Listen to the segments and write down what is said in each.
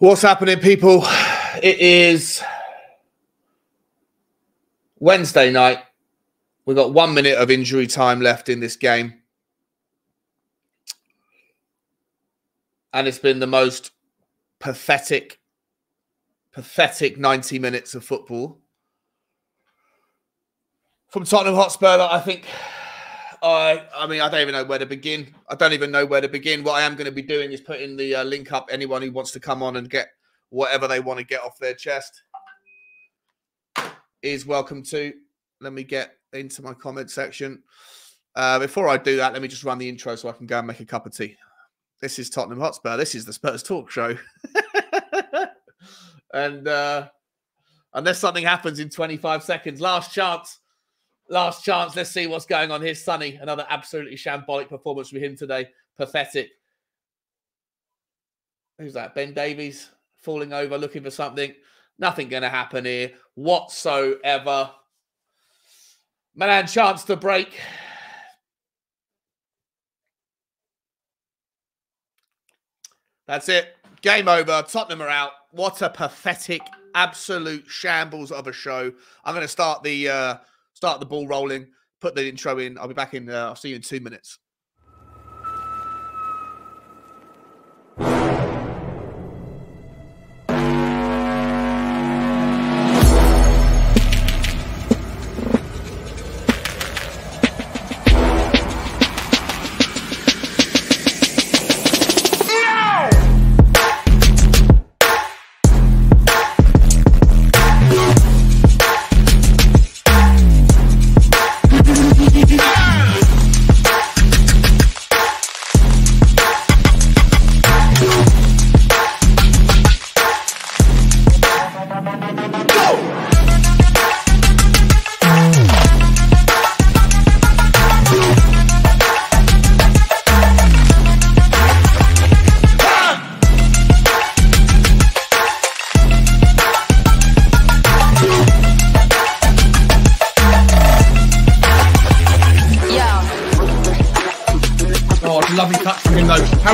What's happening, people? It is Wednesday night. We've got one minute of injury time left in this game. And it's been the most pathetic, pathetic 90 minutes of football from Tottenham Hotspur that I think I I mean I don't even know where to begin. I don't even know where to begin. What I am going to be doing is putting the uh, link up. Anyone who wants to come on and get whatever they want to get off their chest is welcome to. Let me get into my comment section. Uh, before I do that, let me just run the intro so I can go and make a cup of tea. This is Tottenham Hotspur. This is the Spurs Talk Show. and uh, unless something happens in 25 seconds, last chance Last chance. Let's see what's going on here. Sonny, another absolutely shambolic performance from him today. Pathetic. Who's that? Ben Davies falling over, looking for something. Nothing going to happen here whatsoever. Milan chance to break. That's it. Game over. Tottenham are out. What a pathetic, absolute shambles of a show. I'm going to start the uh, start the ball rolling, put the intro in. I'll be back in. Uh, I'll see you in two minutes.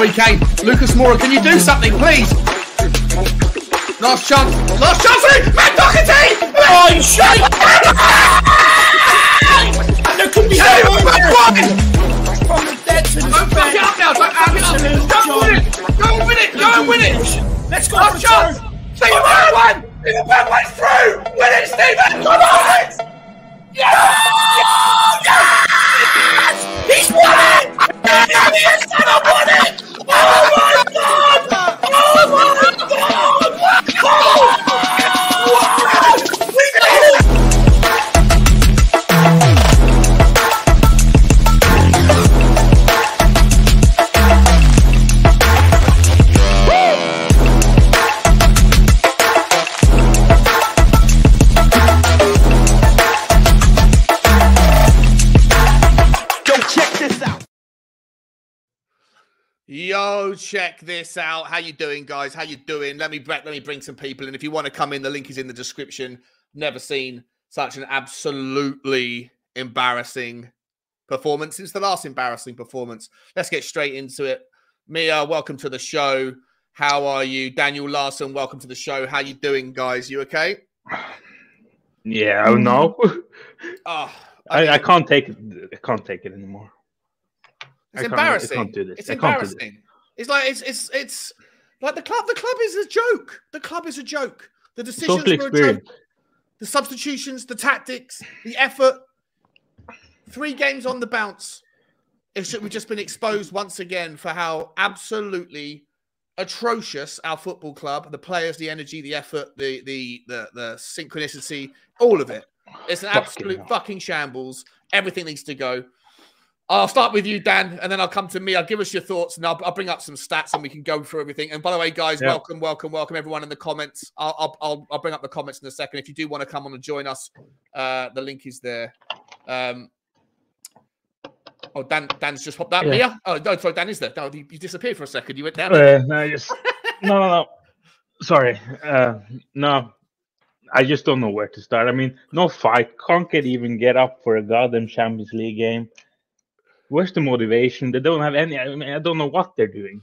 Harry Kane, Lucas Moura, can you do something, please? Last chance, last chance, Matt Doherty! Oh, shit! there could be From the dead to the Don't fuck it up now, don't fuck it up! Go win it! Go win it! Go win it! Let's go last chance! Steven Bergwijn! Steven Bergwijn's through! Win it, Steven! Come on! Yes! Check this out. How you doing, guys? How you doing? Let me let me bring some people in. If you want to come in, the link is in the description. Never seen such an absolutely embarrassing performance since the last embarrassing performance. Let's get straight into it. Mia, welcome to the show. How are you? Daniel Larson, welcome to the show. How you doing, guys? You okay? Yeah, oh no. oh, I, I, I can't take it. I can't take it anymore. It's I embarrassing. Can't, can't it's embarrassing. It's like it's it's it's like the club. The club is a joke. The club is a joke. The decisions Social were experience. a joke. The substitutions, the tactics, the effort. Three games on the bounce. It's, we've just been exposed once again for how absolutely atrocious our football club, the players, the energy, the effort, the the the, the synchronicity, all of it. It's an absolute fucking shambles. Everything needs to go. I'll start with you, Dan, and then I'll come to me. I'll give us your thoughts, and I'll, I'll bring up some stats, and we can go through everything. And by the way, guys, yeah. welcome, welcome, welcome, everyone in the comments. I'll, I'll, I'll, bring up the comments in a second. If you do want to come on and join us, uh, the link is there. Um, oh, Dan, Dan's just popped out. Yeah. Mia? Oh, no, sorry, Dan is there. No, you, you disappeared for a second. You went down. Uh, no, just no, no, no. Sorry, uh, no. I just don't know where to start. I mean, no fight. Can't get even get up for a goddamn Champions League game. Where's the motivation? They don't have any. I mean, I don't know what they're doing.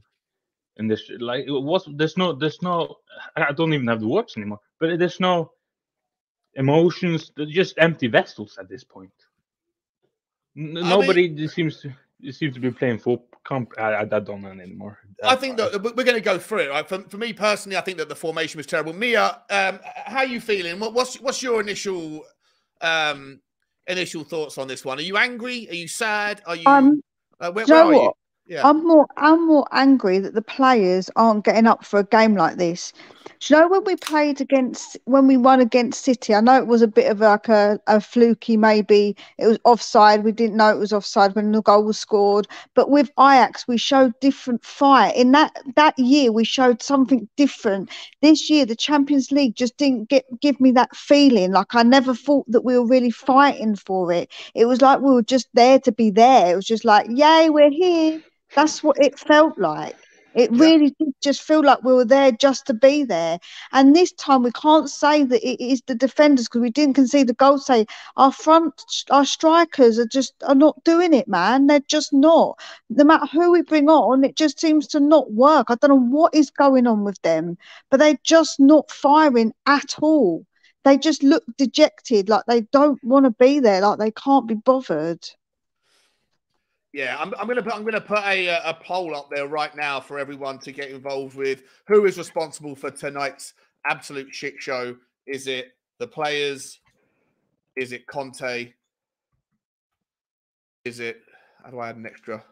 in this. Like it was there's no there's no I don't even have the words anymore. But there's no emotions. They're just empty vessels at this point. N- nobody mean, seems to seems to be playing full comp. I, I, don't know anymore. I think that we're going to go through it. Right? For, for me personally, I think that the formation was terrible. Mia, um, how are you feeling? What, what's what's your initial um, initial thoughts on this one? Are you angry? Are you sad? Are you? Um, uh, where, where are you? Yeah. I'm more I'm more angry that the players aren't getting up for a game like this. Do you know when we played against when we won against City? I know it was a bit of like a, a fluky, maybe it was offside. We didn't know it was offside when the goal was scored. But with Ajax, we showed different fire. In that that year, we showed something different. This year, the Champions League just didn't get give me that feeling. Like I never thought that we were really fighting for it. It was like we were just there to be there. It was just like, yay, we're here. That's what it felt like. It really did just feel like we were there just to be there. And this time we can't say that it is the defenders because we didn't concede the goal. Say our front, our strikers are just are not doing it, man. They're just not. No matter who we bring on, it just seems to not work. I don't know what is going on with them, but they're just not firing at all. They just look dejected, like they don't want to be there, like they can't be bothered. Yeah, I'm, I'm gonna put I'm gonna put a uh, a poll up there right now for everyone to get involved with. Who is responsible for tonight's absolute shit show? Is it the players? Is it Conte? Is it? How do I add an extra?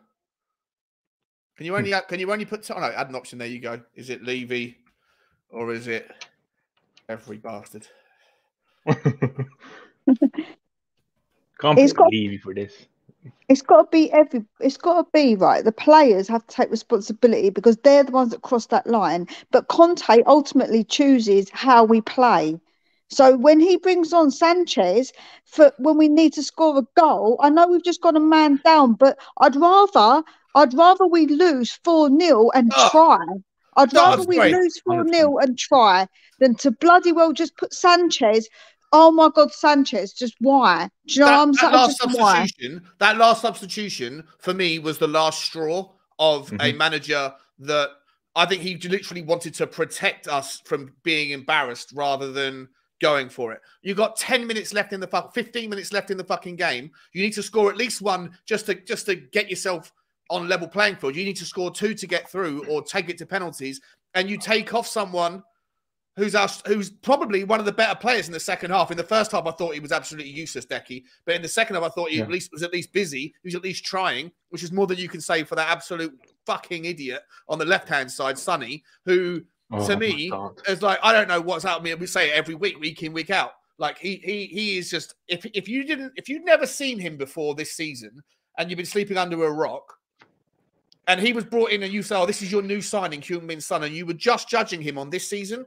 Can you only hmm. add, can you only put? Oh no, add an option. There you go. Is it Levy, or is it every bastard? Can't put got... Levy for this it's got to be every it's got to be right the players have to take responsibility because they're the ones that cross that line. But conte ultimately chooses how we play. So when he brings on sanchez for when we need to score a goal i know we've just got a man down but i'd rather i'd rather we lose 4-0 and oh, try. I'd rather we great. lose 4-0 and try than to bloody well just put sanchez oh my God, Sanchez, just why? Do you know that, that last substitution, why? that last substitution for me was the last straw of mm-hmm. a manager that I think he literally wanted to protect us from being embarrassed rather than going for it. You got 10 minutes left in the fuck 15 minutes left in the fucking game. You need to score at least one just to just to get yourself on level playing field. You need to score two to get through or take it to penalties and you take off someone who's our, who's probably one of the better players in the second half. In the first half, I thought he was absolutely useless, Decky. But in the second half, I thought he yeah. at least was at least busy. He was at least trying, which is more than you can say for that absolute fucking idiot on the left hand side, Sonny, who oh, to me is like I don't know what's out. Of me, we say it every week, week in, week out. Like he he he is just if if you didn't if you'd never seen him before this season and you've been sleeping under a rock. And he was brought in, and you say, "Oh, this is your new signing, Heung-min Son," and you were just judging him on this season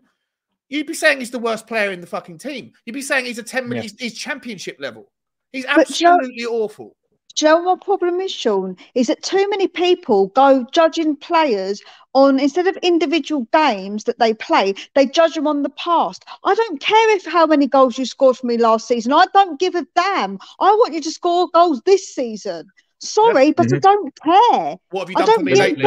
You'd be saying he's the worst player in the fucking team. You'd be saying he's a 10 yeah. he's, he's, championship level. He's absolutely Joe, awful. Do you know what problem is, Sean? Is that too many people go judging players on instead of individual games that they play, they judge them on the past. I don't care if how many goals you scored for me last season. I don't give a damn. I want you to score goals this season. Sorry, yeah. but mm-hmm. I don't care. What have you done for me lately?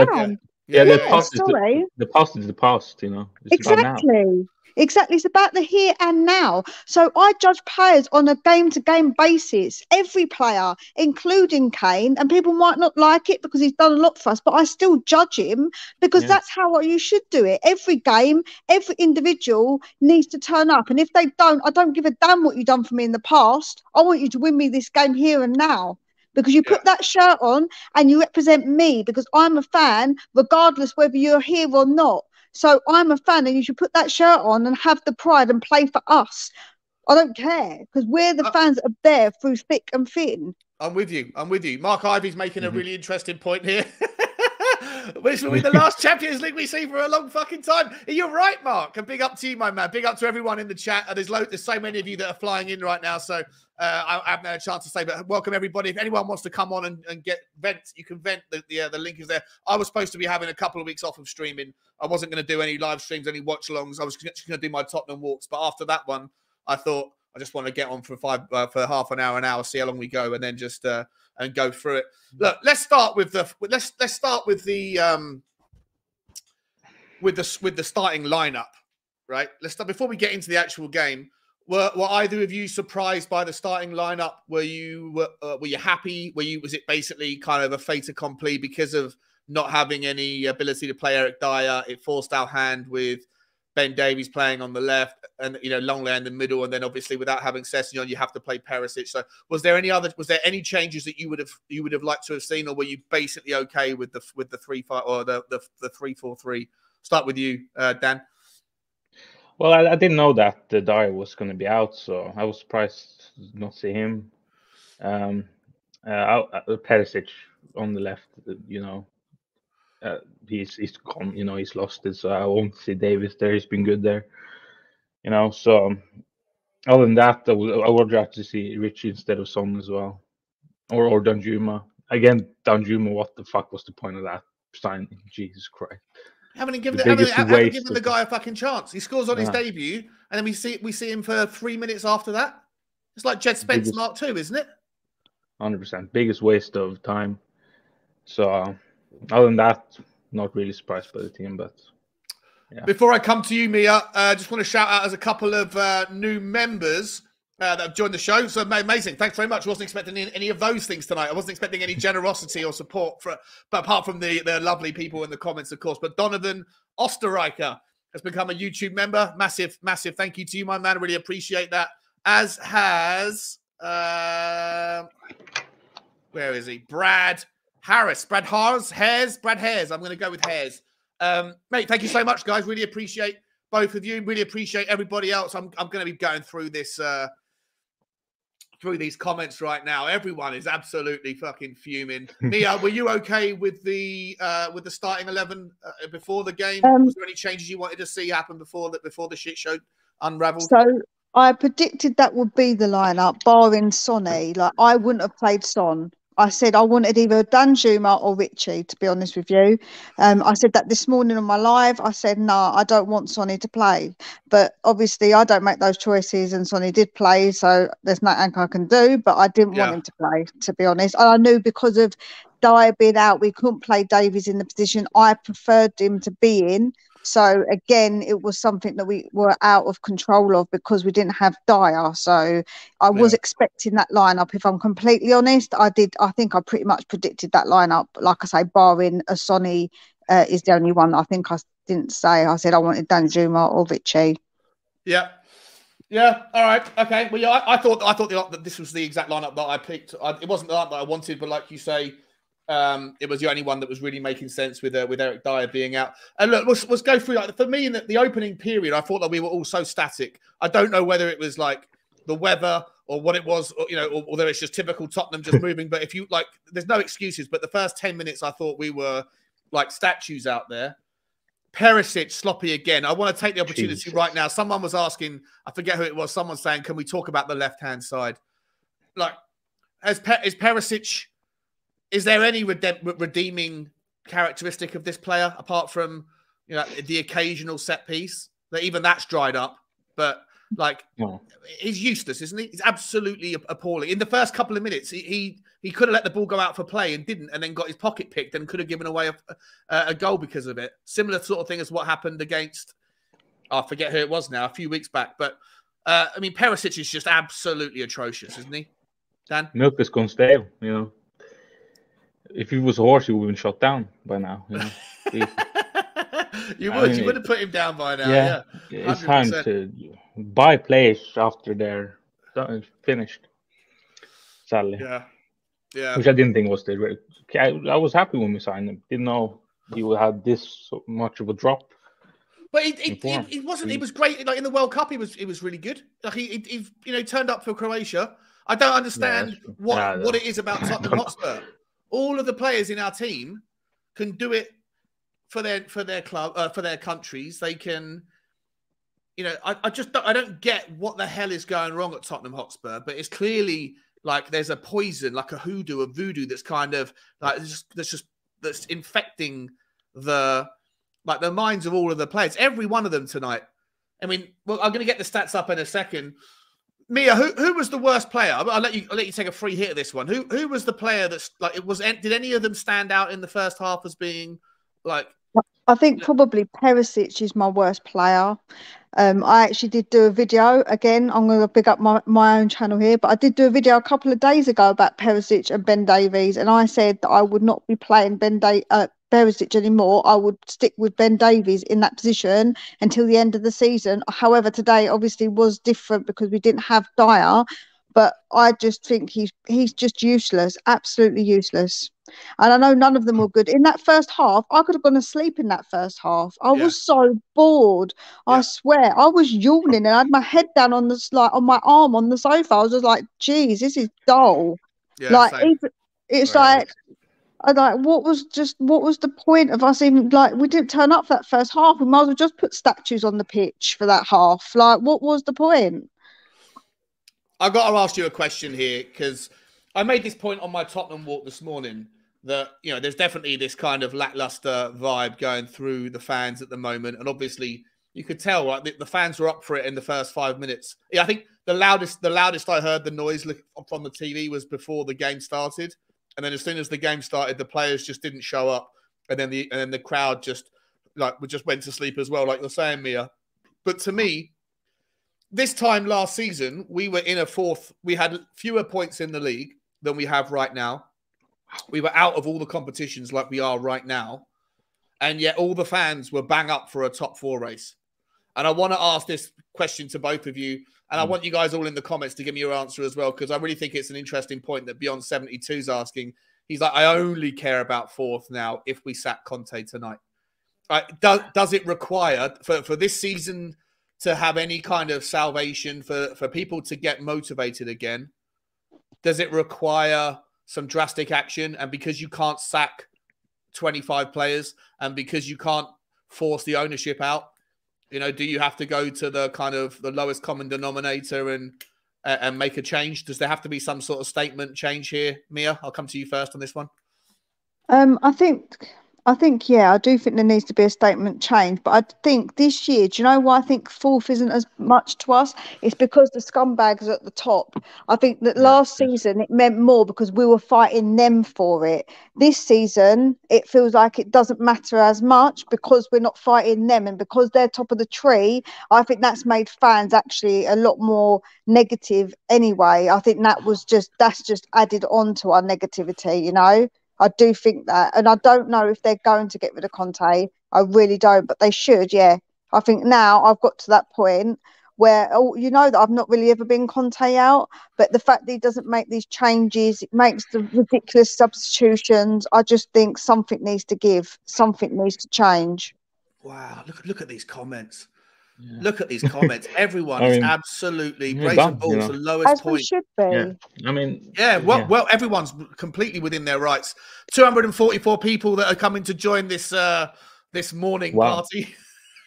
Yeah, yeah, the past is the, the, past is the past, you know. It's exactly. Exactly. It's about the here and now. So I judge players on a game to game basis, every player, including Kane. And people might not like it because he's done a lot for us, but I still judge him because yeah. that's how you should do it. Every game, every individual needs to turn up. And if they don't, I don't give a damn what you've done for me in the past. I want you to win me this game here and now because you put that shirt on and you represent me because I'm a fan, regardless whether you're here or not. So I'm a fan, and you should put that shirt on and have the pride and play for us. I don't care because we're the uh, fans that are there through thick and thin. I'm with you. I'm with you. Mark Ivy's making mm-hmm. a really interesting point here. Which will be the last Champions League we see for a long fucking time. You're right, Mark. And big up to you, my man. Big up to everyone in the chat. There's loads, there's so many of you that are flying in right now. So uh, I, I, haven't had a chance to say, but welcome everybody. If anyone wants to come on and, and get vent, you can vent. The the, uh, the link is there. I was supposed to be having a couple of weeks off of streaming. I wasn't going to do any live streams, any watch alongs. I was just going to do my Tottenham walks. But after that one, I thought I just want to get on for five uh, for half an hour, an hour, see how long we go, and then just uh, and go through it. Look, let's start with the let's let's start with the um with the with the starting lineup, right? Let's start before we get into the actual game. Were, were either of you surprised by the starting lineup? Were you were, uh, were you happy? Were you was it basically kind of a fait accompli because of not having any ability to play Eric Dier? It forced our hand with Ben Davies playing on the left, and you know Lenglet in the middle, and then obviously without having Sessegnon, you have to play Perisic. So, was there any other? Was there any changes that you would have you would have liked to have seen, or were you basically okay with the with the three five or the the, the three four three? Start with you, uh, Dan. Well, I, I, didn't know that the Dier was going to be out, so I was surprised not to see him. Um, uh, uh, Perisic on the left, you know, uh, he's he's gone. You know, he's lost it. So I won't see Davies there. He's been good there. You know, so um, other than that, I would, I would see Richie instead of Son as well, or or Danjuma again. Danjuma, what the fuck was the point of that signing? Jesus Christ. Haven't given, the, haven't, haven't given the guy a fucking chance. He scores on yeah. his debut, and then we see we see him for three minutes after that. It's like Jed Spence biggest, Mark Two, isn't it? Hundred percent, biggest waste of time. So uh, other than that, not really surprised by the team, but yeah. Before I come to you, Mia, I uh, just want to shout out as a couple of uh, new members uh, that have joined the show. So amazing. Thanks very much. I wasn't expecting any, any, of those things tonight. I wasn't expecting any generosity or support for, but apart from the, the lovely people in the comments, of course. But Donovan Osterreicher has become a YouTube member. Massive, massive thank you to you, my man. Really appreciate that. As has, uh, where is he? Brad Harris, Brad Hares, Hairs, Brad Hairs. I'm going to go with Hairs. Um, mate, thank you so much, guys. Really appreciate both of you. Really appreciate everybody else. I'm, I'm going to be going through this uh, through these comments right now. Everyone is absolutely fucking fuming. Mia, were you okay with the uh, with the starting eleven uh, before the game? Um, Was there any changes you wanted to see happen before that before the shit show unraveled? So I predicted that would be the lineup, barring Sonny. Like I wouldn't have played Son. I said I wanted either Danjuma or Richie, to be honest with you. Um, I said that this morning on my live. I said, no, nah, I don't want Sonny to play. But obviously, I don't make those choices, and Sonny did play, so there's nothing I can do. But I didn't yeah. want him to play, to be honest. And I knew because of Dier being out, we couldn't play Davies in the position I preferred him to be in. So again, it was something that we were out of control of because we didn't have Dier. So I was yeah. expecting that lineup. If I'm completely honest, I did. I think I pretty much predicted that lineup. Like I say, barring a Sonny uh, is the only one I think I didn't say. I said I wanted Danjuma or Richie. Yeah. Yeah. All right. Okay. Well, yeah. I, I thought I thought the, that this was the exact lineup that I picked. I, it wasn't the lineup that I wanted, but like you say, um, it was the only one that was really making sense with uh, with Eric Dier being out. And look, let's, let's go through like for me in the, the, opening period, I thought that we were all so static. I don't know whether it was like the weather or what it was, or, you know, or, or whether it's just typical Tottenham just moving. But if you like, there's no excuses. But the first ten minutes, I thought we were like statues out there. Perisic sloppy again. I want to take the opportunity Jesus. right now. Someone was asking, I forget who it was. Someone saying, "Can we talk about the left hand side?" Like, as Pe- is Perisic is there any redeeming characteristic of this player apart from you know the occasional set piece? That even that's dried up, but like no. he's useless, isn't he? He's absolutely appalling. In the first couple of minutes, he he, he could have let the ball go out for play and didn't, and then got his pocket picked and could have given away a, a, a goal because of it. Similar sort of thing as what happened against I forget who it was now a few weeks back, but uh, I mean Perisic is just absolutely atrocious, isn't he? Dan, milk has gone stale, you know if he was a horse, he would have been shot down by now. You, know? you would. Mean, you would have put him down by now. Yeah, yeah. it's time to buy players after they're finished. Sadly. Yeah. Yeah. Which I didn't think was the. I, I was happy when we signed him. Didn't know he would have this much of a drop. But it, it, it, it, wasn't. He was great. Like in the World Cup, he was. He was really good. Like he, he, he you know, turned up for Croatia. I don't understand no, what no. what it is about Tottenham Hotspur all of the players in our team can do it for their for their club uh, for their countries. They can, you know, I, I just don't, I don't get what the hell is going wrong at Tottenham Hotspur, but it's clearly like there's a poison, like a hoodoo, a voodoo that's kind of like just, that's just that's infecting the like the minds of all of the players. Every one of them tonight. I mean, well, I'm going to get the stats up in a second. Mia, who who was the worst player? I'll let you I'll let you take a free hit of this one. Who who was the player that's like it was? Did any of them stand out in the first half as being like I think probably Perisic is my worst player. Um, I actually did do a video again. I'm going to pick up my, my own channel here, but I did do a video a couple of days ago about Perisic and Ben Davies, and I said that I would not be playing Ben da- uh, Perisic anymore. I would stick with Ben Davies in that position until the end of the season. However, today obviously was different because we didn't have Dier, but I just think he's he's just useless, absolutely useless. And I know none of them were good. In that first half, I could have gone to sleep in that first half. I yeah. was so bored. Yeah. I swear. I was yawning and I had my head down on the like on my arm on the sofa. I was just like, geez, this is dull. Yeah, like even, it's right. like like what was just what was the point of us even like we didn't turn up for that first half. We might as well just put statues on the pitch for that half. Like what was the point? I've got to ask you a question here because I made this point on my Tottenham walk this morning that you know there's definitely this kind of lackluster vibe going through the fans at the moment, and obviously you could tell right the, the fans were up for it in the first five minutes. Yeah, I think the loudest the loudest I heard the noise from the TV was before the game started, and then as soon as the game started, the players just didn't show up, and then the and then the crowd just like we just went to sleep as well, like you're saying, Mia. But to me, this time last season, we were in a fourth. We had fewer points in the league than we have right now we were out of all the competitions like we are right now, and yet all the fans were bang up for a top four race. And I want to ask this question to both of you, and mm. I hmm. want you guys all in the comments to give me your answer as well, because I really think it's an interesting point that Beyond 72 is asking. He's like, I only care about fourth now if we sack Conte tonight. Right, does, does it require for, for this season to have any kind of salvation for, for people to get motivated again? Does it require some drastic action, and because you can't sack 25 players, and because you can't force the ownership out, you know, do you have to go to the kind of the lowest common denominator and and make a change? Does there have to be some sort of statement change here, Mia? I'll come to you first on this one. Um, I think I think, yeah, I do think there needs to be a statement change. But I think this year, do you know why I think fourth isn't as much to us? It's because the scumbags at the top. I think that last season it meant more because we were fighting them for it. This season, it feels like it doesn't matter as much because we're not fighting them and because they're top of the tree. I think that's made fans actually a lot more negative anyway. I think that was just, that's just added on to our negativity, you know? I do think that, and I don't know if they're going to get rid of Conte. I really don't, but they should. Yeah, I think now I've got to that point where oh, you know that I've not really ever been Conte out, but the fact that he doesn't make these changes, it makes the ridiculous substitutions. I just think something needs to give, something needs to change. Wow, look look at these comments. Yeah. Look at these comments. Everyone I mean, is absolutely yeah, balls you know. the lowest As point. should be. Yeah. I mean, yeah. Well, yeah. well, everyone's completely within their rights. Two hundred and forty-four people that are coming to join this uh this morning wow. party.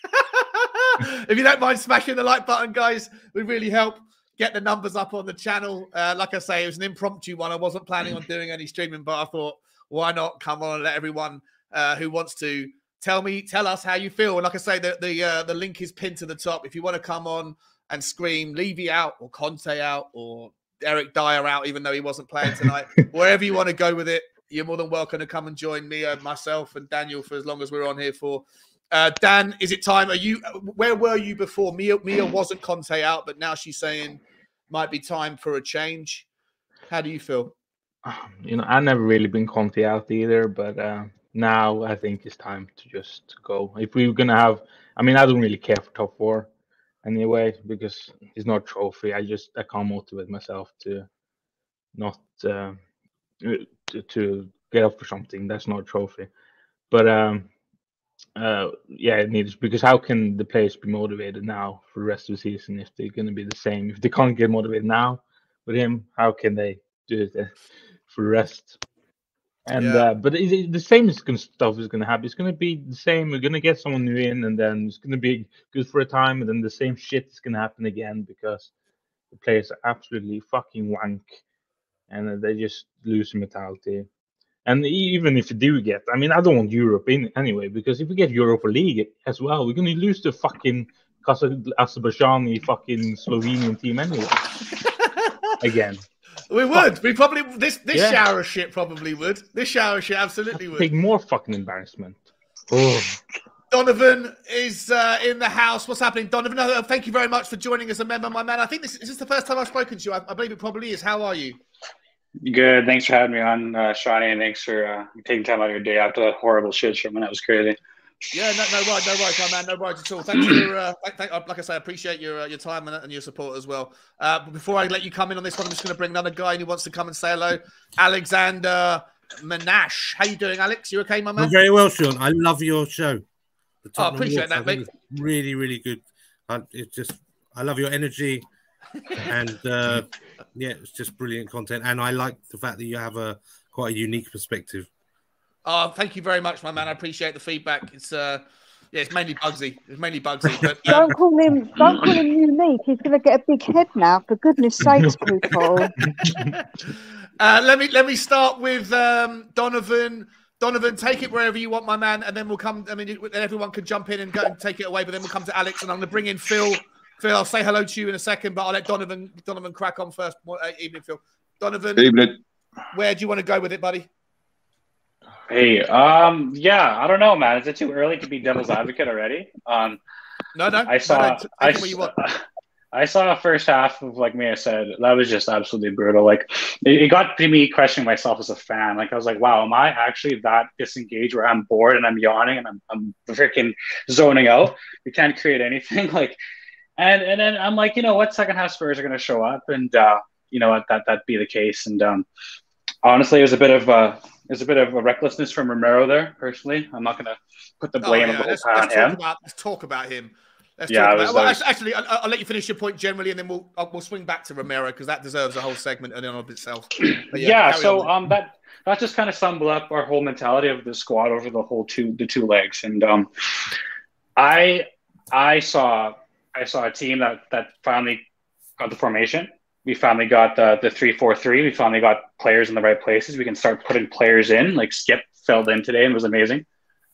if you don't mind smashing the like button, guys, would really help get the numbers up on the channel. Uh, like I say, it was an impromptu one. I wasn't planning on doing any streaming, but I thought, why not come on and let everyone uh, who wants to tell me, tell us how you feel. And like I say, the the uh, the link is pinned to the top. If you want to come on and scream Levy out or Conte out or Eric Dier out, even though he wasn't playing tonight, wherever you want to go with it, you're more than welcome to come and join me and myself and Daniel for as long as we're on here for. Uh, Dan, is it time? Are you where were you before? Mia Mia wasn't Conte out, but now she's saying might be time for a change. How do you feel? You know, I've never really been Conte out either, but uh, now I think it's time to just go. If we're gonna have, I mean, I don't really care for top four anyway because it's not trophy. I just I can't motivate myself to not uh, to, to get up for something that's not trophy. But um, uh, yeah, it needs because how can the players be motivated now for the rest of the season if they're to be the same? If they can't get motivated now with him, how can they do it uh, for the rest? And yeah. uh, but it, it, the same is gonna, stuff is going to happen. It's going to be the same. We're going to get someone new in, and then it's going to be good for a time, and then the same shit is going to happen again because the players are absolutely fucking wank, and they just lose mentality. And even if you do get, I mean, I don't want Europe in anyway because if we get Europa League as well, we're going to lose the fucking Azerbaijani fucking Slovenian team anyway. again. We would. Fuck. We probably this this yeah. shower shit probably would. This shower of shit absolutely would. Take more fucking embarrassment. Oh. Donovan is uh, in the house. What's happening, Donovan? Uh, thank you very much for joining as a member, my man. I think this is this the first time I've spoken to you. I, I, believe it probably is. How are you? Good. Thanks for having me on, uh, Shawnee, and thanks for uh, taking time out of your day after that horrible shit show. Man, that was crazy. Yeah, no, no right, no right, my man, no right at all. Thanks for, uh, thank, like I say, I appreciate your uh, your time and, and, your support as well. Uh, but before I let you come in on this one, I'm just going to bring another guy who wants to come and say hello, Alexander Manash. How you doing, Alex? You okay, my man? I'm very well, Sean. I love your show. The oh, appreciate that, mate. Really, really good. I, it's just, I love your energy, and uh, yeah, it's just brilliant content. And I like the fact that you have a quite a unique perspective Oh, thank you very much, my man. I appreciate the feedback. It's uh, yeah, it's mainly Bugsy. It's mainly Bugsy. But um... don't call him, don't call him unique. He's going to get a big head now. For goodness sakes, people. uh, let me let me start with um, Donovan. Donovan, take it wherever you want, my man, and then we'll come. I mean, then everyone can jump in and go and take it away, but then we'll come to Alex, and I'm going to bring in Phil. Phil, I'll say hello to you in a second, but I'll let Donovan Donovan crack on first. Uh, evening, Phil. Donovan. Evening. Where do you want to go with it, buddy? Hey, um, yeah, I don't know, man. Is it too early to be devil's advocate already? Um, no, no. I saw. No, no, I, I saw a first half of like me. I said that was just absolutely brutal. Like it, it got to me questioning myself as a fan. Like I was like, wow, am I actually that disengaged where I'm bored and I'm yawning and I'm I'm freaking zoning out? We can't create anything. Like, and and then I'm like, you know what? Second half Spurs are going to show up, and uh, you know what? That that be the case. And um, honestly, it was a bit of a there's a bit of a recklessness from Romero there. Personally, I'm not going to put the blame oh, yeah. let's, let's on him. About, let's talk about him. Let's yeah, about, well, was... actually, I'll, I'll, let you finish your point generally, and then we'll we'll swing back to Romero because that deserves a whole segment in and of itself. yeah, yeah so um, that that just kind of summed up our whole mentality of the squad over the whole two the two legs, and um, I I saw I saw a team that that finally got the formation we finally got the the three four three. We finally got players in the right places. We can start putting players in. Like Skipp filled in today and was amazing.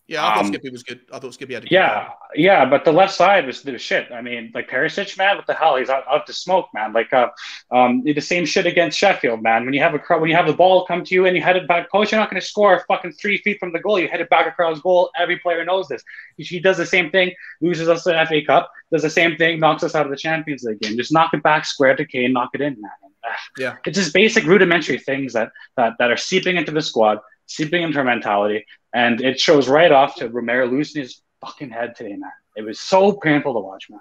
Yeah, I thought um, Skippy was good. I thought Skippy had a yeah, yeah, but the left side was the shit. I mean, like Perisic, man, what the hell? He's out, out to smoke, man. Like, uh, um, the same shit against Sheffield, man. When you have a when you have the ball come to you and you head it back post, you're not going to score fucking three feet from the goal. You head it back across goal. Every player knows this. He does the same thing, loses us the FA Cup, does the same thing, knocks us out of the Champions League game. Just knock it back square to Kane, knock it in, man. Yeah, it's just basic rudimentary things that that that are seeping into the squad seeping into her mentality, and it shows right off to Romero losing his fucking head today, man. It was so painful to watch, man.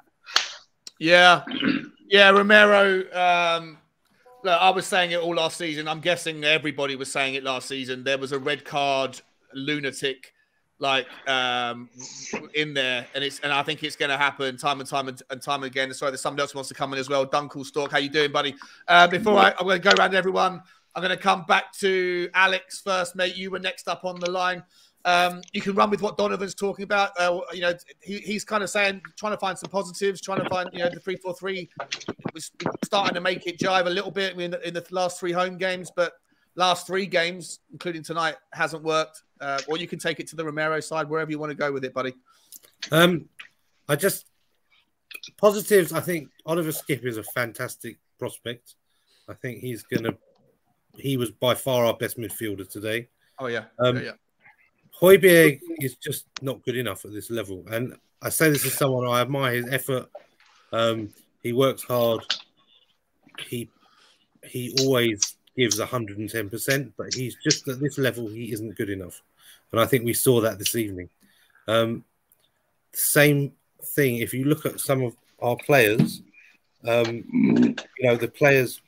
Yeah, yeah, Romero. Um, look, I was saying it all last season. I'm guessing everybody was saying it last season. There was a red card lunatic like um in there and it's and I think it's going to happen time and time and, and, time again. Sorry, there's somebody else who wants to come in as well. Dunkel stalk how you doing, buddy? Uh, before I, I'm going to go around everyone. I'm going to come back to Alex first, mate. You were next up on the line. Um, you can run with what Donovan's talking about. Uh, you know, he, he's kind of saying, trying to find some positives, trying to find, you know, the three four three was starting to make it jive a little bit in the, in the last three home games, but last three games, including tonight, hasn't worked. Uh, or you can take it to the Romero side, wherever you want to go with it, buddy. Um, I just positives. I think Oliver Skipp is a fantastic prospect. I think he's going to he was by far our best midfielder today. Oh yeah, um, yeah, yeah. Is just not good enough at this level, and I say this as someone I admire his effort. Um, he works hard. He he always gives 110 percent, but he's just at this level he isn't good enough, and I think we saw that this evening. Um, same thing if you look at some of our players. Um, you know the players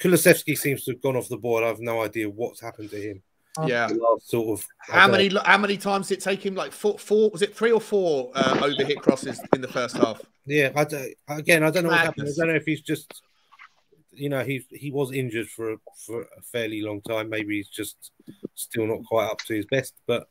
Kulusevski seems to have gone off the board. I have no idea what's happened to him. Yeah, sort of. How many? How many times did it take him? Like four? four was it three or four uh, overhit crosses in the first half? Yeah, I don't, again, I don't know what happened. I don't know if he's just, you know, he he was injured for a, for a fairly long time. Maybe he's just still not quite up to his best. But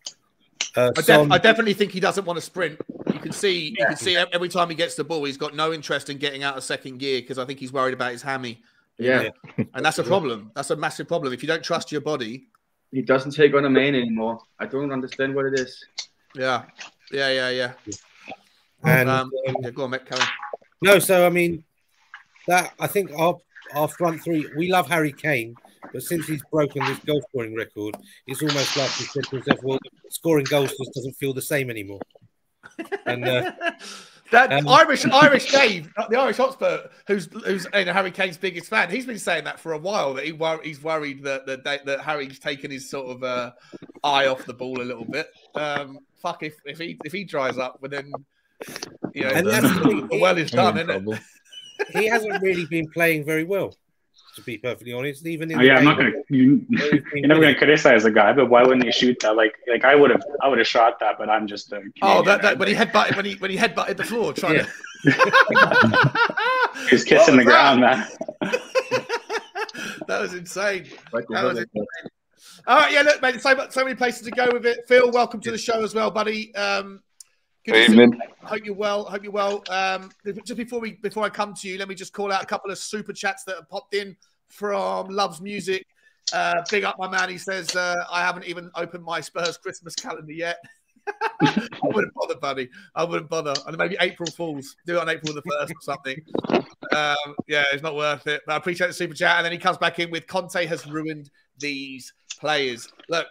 uh, I, def- I, definitely think he doesn't want to sprint. You can see, yeah. you can see every time he gets the ball, he's got no interest in getting out of second gear because I think he's worried about his hammy. Yeah. and that's a problem. That's a massive problem. If you don't trust your body, he doesn't take on a man anymore. I don't understand what it is. Yeah, yeah, yeah, yeah. And um, um, yeah, go on, Mick, Karen. No, so I mean, that I think our our front three. We love Harry Kane, But since he's broken this goal scoring record, it's almost like he said to himself, "Well, scoring goals just doesn't feel the same anymore." And uh, that um, Irish Irish Dave, the Irish Hotspur, who's who's you know, Harry Kane's biggest fan, he's been saying that for a while that he wor- he's worried that that, that Harry's taken his sort of uh, eye off the ball a little bit. Um, fuck if, if he if he dries up, but then you know, and that's the, well is done, isn't it? He hasn't really been playing very well to be perfectly honest. Even in oh, yeah, I'm not gonna. You, are never gonna criticize the guy, but why wouldn't he shoot that? Like, like I would have, I would have shot that, but I'm just a. oh, that, that when he headbutted when he when he headbutted the floor trying yeah. to. He's kissing the ground, man. that was insane. That was insane. All right, yeah, look, mate, so, so many places to go with it. Phil, welcome to the show as well, buddy. Um, Good evening. Hope you're well. Hope you're well. Um, just before we before I come to you, let me just call out a couple of super chats that have popped in from Loves Music. Uh, big up, my man. He says uh, I haven't even opened my Spurs Christmas calendar yet. I wouldn't bother, buddy. I wouldn't bother. And maybe April Fools. Do it on April the first or something. Um, yeah, it's not worth it. But I appreciate the super chat. And then he comes back in with Conte has ruined these players. Look,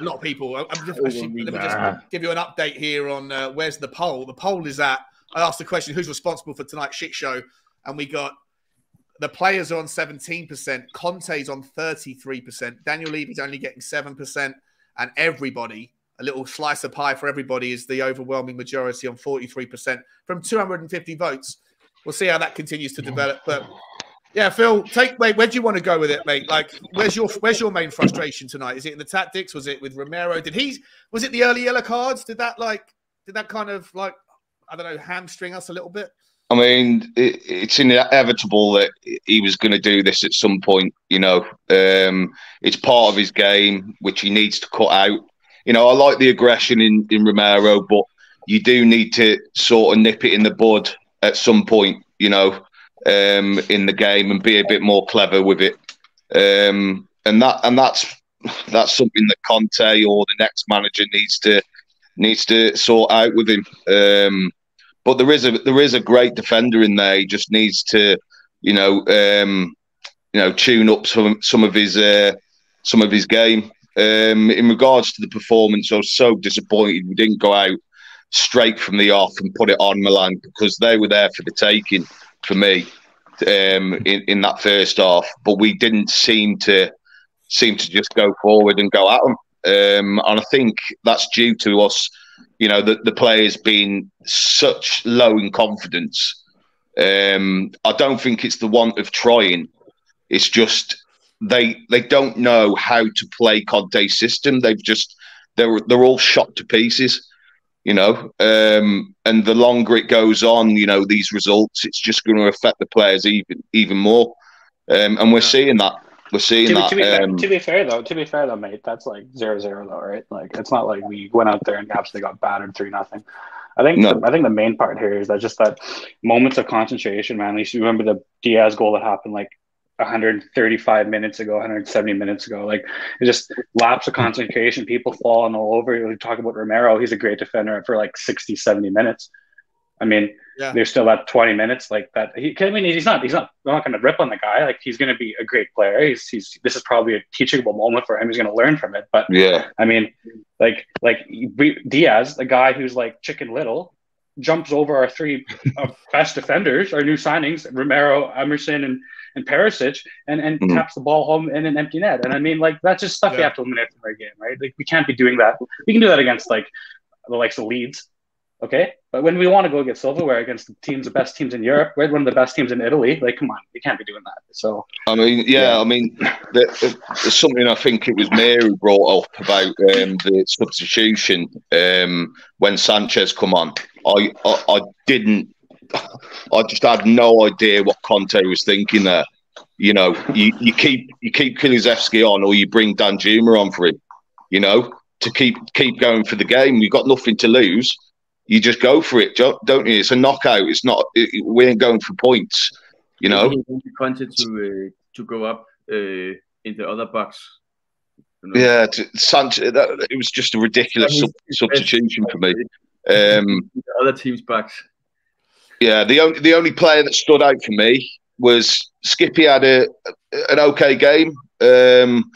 a lot of people. I'm just, actually, let me just give you an update here on uh, where's the poll. The poll is at. I asked the question, who's responsible for tonight's shit show, and we got the players are on 17%, Conte's on 33%, Daniel Levy's only getting 7%, and everybody, a little slice of pie for everybody, is the overwhelming majority on 43% from 250 votes. We'll see how that continues to develop. But yeah, Phil, take wait, where do you want to go with it, mate? Like, where's your where's your main frustration tonight? Is it in the tactics? Was it with Romero? Did he was it the early yellow cards? Did that like did that kind of like I don't know hamstring us a little bit? I mean, it, it's inevitable that he was going to do this at some point. You know, um, it's part of his game, which he needs to cut out. You know, I like the aggression in, in Romero, but you do need to sort of nip it in the bud at some point. You know, um, in the game and be a bit more clever with it. Um, and that and that's that's something that Conte or the next manager needs to needs to sort out with him. Um, but there is a there is a great defender in there. He just needs to, you know, um, you know, tune up some some of his uh, some of his game. Um, in regards to the performance, I was so disappointed we didn't go out straight from the off and put it on Milan because they were there for the taking for me um, in in that first half. But we didn't seem to seem to just go forward and go at them. Um, and I think that's due to us you know, the, the players being such low in confidence. Um, I don't think it's the want of trying. It's just they they don't know how to play Conte's system. They've just they're they're all shot to pieces, you know. Um, and the longer it goes on, you know, these results, it's just going to affect the players even even more. Um, and we're seeing that we're seeing to, that. To be, um, to be, fair, though, to be fair though, mate, that's like zero zero though, right? Like it's not like we went out there and absolutely got battered three nothing. I think no. the, I think the main part here is that just that moments of concentration, man. At least you remember the Diaz goal that happened like 135 minutes ago, 170 minutes ago. Like it just lapse of concentration. People falling all over. We talk about Romero. He's a great defender for like 60, 70 minutes. I mean, yeah. there's still that 20 minutes like that. He, I mean, he's not, he's not, I'm not going to rip on the guy. Like he's going to be a great player. He's, he's, this is probably a teachable moment for him. He's going to learn from it. But yeah, I mean, like, like Diaz, the guy who's like chicken little, jumps over our three uh, best defenders, our new signings, Romero, Emerson, and and Perisic, and and mm-hmm. taps the ball home in an empty net. And I mean, like that's just stuff yeah. you have to eliminate from our game, right? Like we can't be doing that. We can do that against like the likes of Leeds, Okay. But when we want to go get silverware against the teams, the best teams in Europe, we're one of the best teams in Italy. Like, come on, we can't be doing that. So, I mean, yeah, yeah. I mean, the, there's something I think it was Mary who brought up about um, the substitution um, when Sanchez come on. I, I, I didn't, I just had no idea what Conte was thinking there. You know, you, you keep you keep Kulusevski on, or you bring Danjuma on for him. You know, to keep keep going for the game. You've got nothing to lose you just go for it, don't you? It's a knockout. It's not. It, we ain't going for points. You know. Wanted to uh, to go up uh, in the other box. You know? Yeah, to, Sanchez. That, it was just a ridiculous sub, substitution for me. Um, the other team's box. Yeah, the only the only player that stood out for me was Skippy had a an okay game. Um,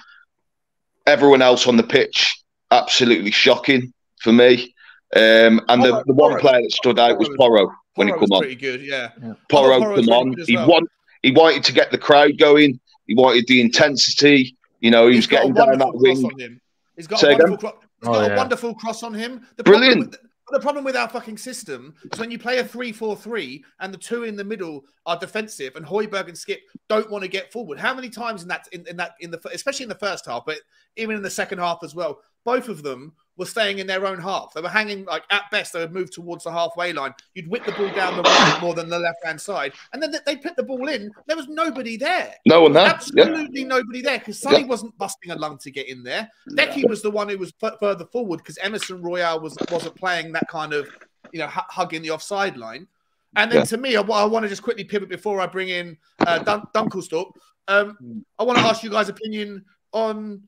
everyone else on the pitch, absolutely shocking for me. Um, and the, the one player that stood out was Porro when he come on. Pretty good, yeah. yeah. Porro come on. He well. want he wanted to get the crowd going. He wanted the intensity. You know, he He's was getting down that wing. He's got a wonderful, cro- he's got oh, yeah. a wonderful cross on him. The Brilliant. The problem with our fucking system is when you play a 3-4-3 and the two in the middle are defensive and Højbjerg and Skipp don't want to get forward. How many times in that in, in that in the especially in the first half, but even in the second half as well, both of them were staying in their own half. They were hanging like at best they would move towards the halfway line. You'd whip the ball down the right more than the left hand side, and then they'd put the ball in. There was nobody there. No one there. Absolutely yeah. nobody there because Sonny yeah. wasn't busting a lung to get in there. Decky was the one who was further forward because Emerson Royal was wasn't playing that kind of you know hugging the offside line. And then yeah. to me, I, I, want to just quickly pivot before I bring in uh, Dun- Dunkelstorp. Um, I want to ask you guys' opinion on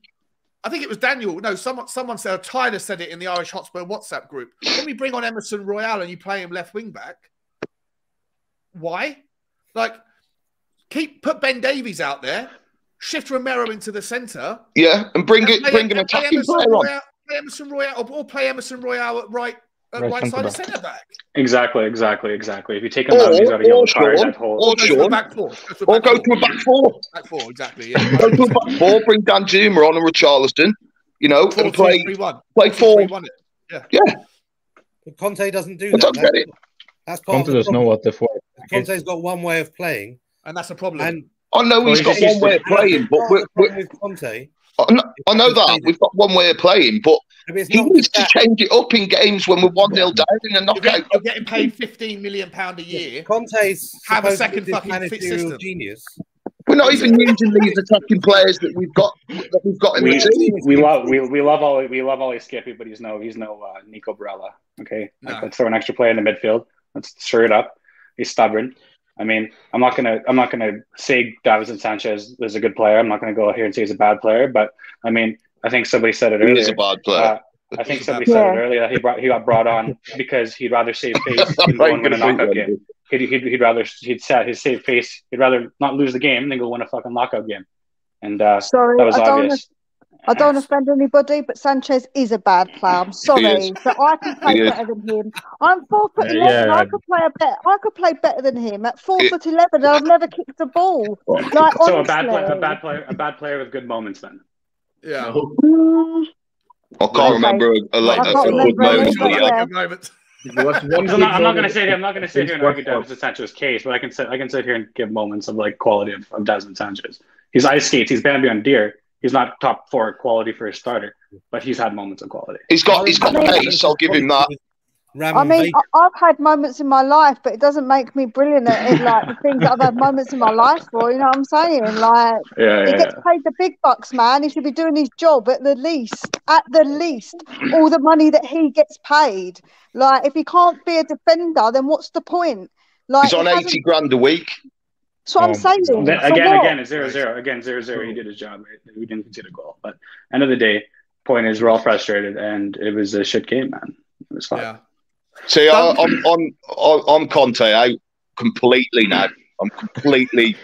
I think it was Daniel. No, someone someone said Tyler said it in the Irish Hotspur WhatsApp group. When we bring on Emerson Royal and you play him left wing back, why? Like, keep put Ben Davies out there, shift Romero into the centre. Yeah, and bring and it, play, bring an attacking player on. Play Emerson Royal or, or play Emerson Royal at right right, right side of centre back. Exactly, exactly, exactly. If you take him out, he's got a yellow card. That whole or Sean, back four, or go to a back four. Back four, exactly. Yeah. go to a back four. Bring Danjuma on and Richarlison. You know, four, and play three, three, play four. Three, one, yeah, yeah. But Conte doesn't do that. Don't get it. That's part Conte doesn't know what the four. Conte's got one way of playing, and that's a problem. And oh, I know he's got one way of playing, but we're, we're, Conte. I know, I know that we've got one way of playing, but he needs to change it up in games when we're one 0 down in a knockout. You're getting, you're getting paid fifteen million pound a year. Conte's have a second fucking fit system. Genius. We're not even using these attacking players that we've got that we've got in we, the team. We love we, we love all we love Ollie Skippy, but he's no he's no uh, Nico Barella. Okay, no. let's throw an extra player in the midfield. Let's stir it up. He's stubborn. I mean, I'm not gonna I'm not gonna say Davinson Sanchez is a good player. I'm not gonna go out here and say he's a bad player, but I mean, I think somebody said it earlier. He's a bad player. Uh, I think somebody said it earlier that he brought he got brought on because he'd rather save face than go and win a knockout game. He'd, he'd, he'd rather he'd set his save face. He'd rather not lose the game than go win a fucking knockout game. And uh, sorry, that was I obvious. I don't offend anybody, but Sanchez is a bad player. I'm sorry, but I can play better than him. I'm four foot eleven. Yeah, I could play a better. I could play better than him at four foot eleven. I've never kicked a ball. Like, so honestly. a bad player, a bad player, a bad player with good moments then. Yeah. I can't remember a, a, a, a good moment. I'm not, I'm not going to say I'm not going to sit here and argue Davinson Sanchez's case, but I can sit I can sit here and give moments of like quality of, of Davinson Sanchez. He's ice skates. He's Bambi on deer. He's not top four quality for a starter, but he's had moments of quality. He's got he's got pace. I'll give him that. I mean, I've had moments in my life, but it doesn't make me brilliant at it, like the things that I've had moments in my life for. You know what I'm saying? Like, yeah, he yeah, gets paid the big bucks, man. He should be doing his job at the least, at the least, all the money that he gets paid. Like, if he can't be a defender, then what's the point? Like, he's on eighty grand a week. So I'm saying. Then, again, again, it's zero zero. Again, zero zero. He did his job. Right? We didn't concede a goal, but end of the day, point is we're all frustrated, and it was a shit game, man. It was fun. Yeah. See, I, I'm, I'm, I'm Conte out completely now. I'm completely.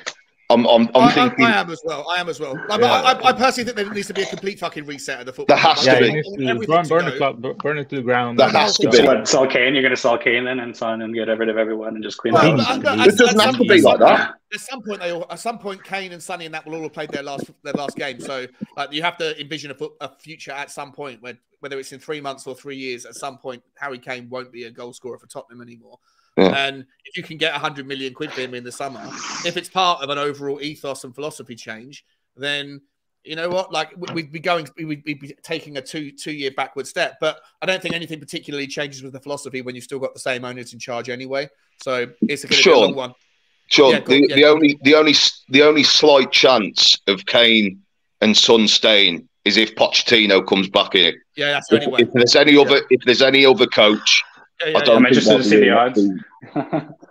I'm, I'm, I'm I, thinking. I, I, am as well. I am as well. Like, yeah. I, I, personally think there needs to be a complete fucking reset of the football. There has to be. burn, burn, the club, burn it to the ground. There has to be. So sell Kane. You're going to sell Kane then and sign and get rid of everyone and just clean well, up. Uh, it doesn't have to be like that. At some point, they all, at some point, Kane and Sonny and that will all have played their last their last game. So, like, you have to envision a, a future at some point where whether it's in three months or three years, at some point, Harry Kane won't be a goal scorer for Tottenham anymore. Yeah. And if you can get 100 million quid for him in the summer, if it's part of an overall ethos and philosophy change, then you know what? Like we'd be going, we'd be taking a two two year backward step. But I don't think anything particularly changes with the philosophy when you've still got the same owners in charge anyway. So it's a, long one. Sure. Yeah, the, yeah, the only the only the only slight chance of Kane and Son staying is if Pochettino comes back in. Yeah, that's if, if there's any other if there's any other coach, yeah, yeah, I don't yeah. think see the odds.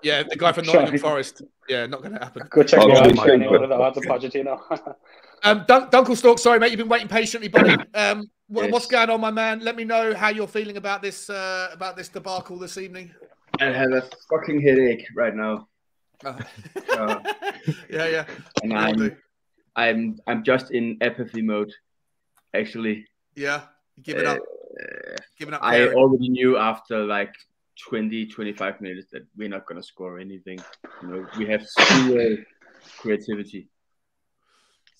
yeah, the guy from Nottingham Forest. Yeah, not going to happen. Go check oh, the odds. What are the odds of Pochettino? um, Dun- Dunkelstorp, sorry mate, you've been waiting patiently, buddy. Um, yes. what's going on, my man? Let me know how you're feeling about this uh, about this debacle this evening. I have a fucking headache right now. Oh. uh, yeah, yeah. And I'm I'm I'm just in apathy mode, actually. Yeah, give it uh, up. Giving up. I already knew after like 20, 25 minutes that we're not gonna score anything. You know, we have zero creativity,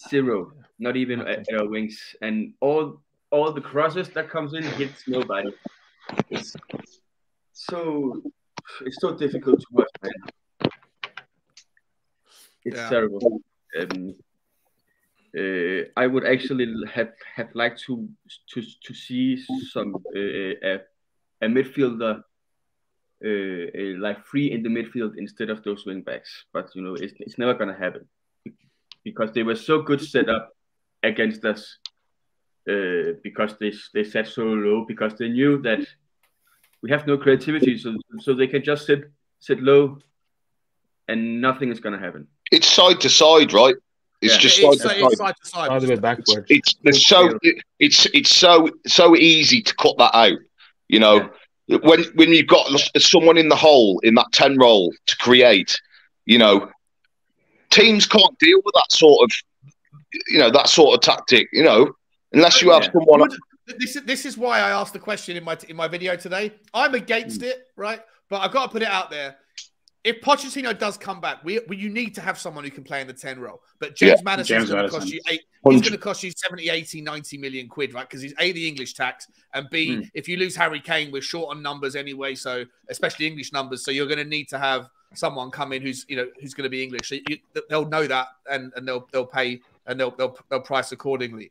zero. Not even okay. at our wings, and all all the crosses that comes in hits nobody. It's so it's so difficult to watch, man. It's yeah. terrible. Um, uh, I would actually have have liked to to to see some uh, a, a midfielder uh, like free in the midfield instead of those wing backs. But you know, it's it's never gonna happen because they were so good set up against us. Uh, because they they set so low because they knew that we have no creativity, so so they can just sit sit low, and nothing is gonna happen. It's side to side, right? It's yeah. just it's, side, it's side to side. Either way backwards. It's, it's so it, it's it's so so easy to cut that out. You know, yeah. when when you've got someone in the hole in that ten role to create, you know, teams can't deal with that sort of, you know, that sort of tactic. You know, unless you have yeah. someone. This is this is why I asked the question in my in my video today. I'm against mm. it, right? But I've got to put it out there if Pochettino does come back, we, we, you need to have someone who can play in the 10 role. But James yeah, Maddison is going to cost you eight, he's going to cost you 70, 80, 90 million quid, right? Because he's A, the English tax, and B, mm. if you lose Harry Kane, we're short on numbers anyway, so especially English numbers. So you're going to need to have someone come in who's you know who's going to be English. So you, they'll know that and, and they'll they'll pay and they'll they'll, they'll price accordingly.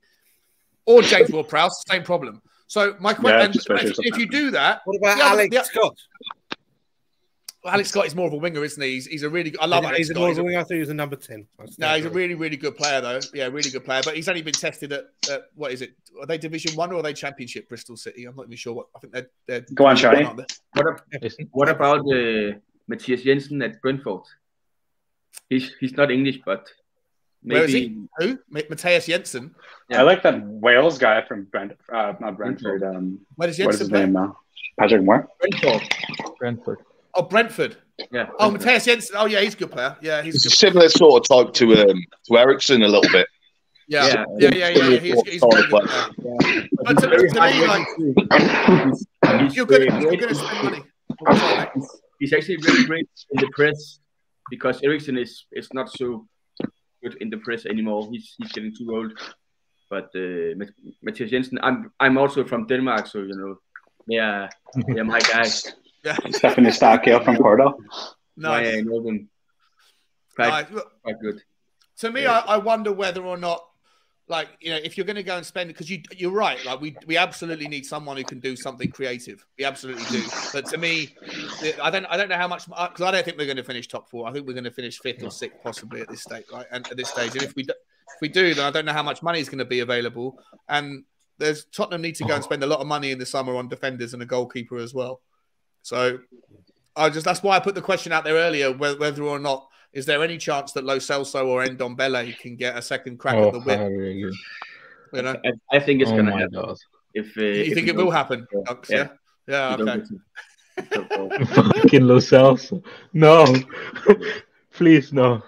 Or James Ward-Prowse, same problem. So my question, yeah, if, if you do that, what about Alex the, Scott? Well, Alex Scott is more of a winger, isn't he? He's, he's a really. I love yeah, Alex he's Scott. More of a winger. I think he was a number ten. No, he's a really, really good player, though. Yeah, really good player. But he's only been tested at, at what is it? Are they Division One or are they Championship? Bristol City. I'm not even sure what. I think they're. they're Go on, Charlie. What, what about uh, Mathias Jensen at Brentford? He's he's not English, but maybe... Where is he? Who? Mathias Jensen. Yeah. I like that Wales guy from Brent, uh, not Brentford. Um, Where does Jensen what is his play? name now? Patrick Moore. Brentford. Brentford. Oh, Brentford. Yeah. Oh, Mathias Jensen. Oh, yeah, he's a good player. Yeah, he's a similar sort of type to um, to Eriksen a little bit. Yeah, yeah, yeah, yeah. yeah, yeah. He's, he's very good yeah. But to, to me, like, you're going you're to spend money. He's actually really great in the press because Eriksen is is not so good in the press anymore. He's he's getting too old. But uh, Mathias Jensen, I'm I'm also from Denmark, so you know, yeah, yeah, my guy. Yeah. Stephen Eustáquio from Porto. No, yeah, I know them. Quite, quite good. To me, yeah. I, I wonder whether or not like you know if you're going to go and spend because you you're right like we we absolutely need someone who can do something creative we absolutely do but to me i don't i don't know how much because i don't think we're going to finish top four i think we're going to finish fifth or sixth possibly at this stage right and at this stage and if we do, if we do then i don't know how much money is going to be available and there's tottenham need to go and spend a lot of money in the summer on defenders and a goalkeeper as well so I just that's why I put the question out there earlier whether or not is there any chance that Lo Celso or Ndombele can get a second crack oh, at the whip? You know, I, I think it's oh going to happen. God. If uh, you if think it will happen, yeah, yeah, yeah okay. Fucking Lo Celso, no, please no.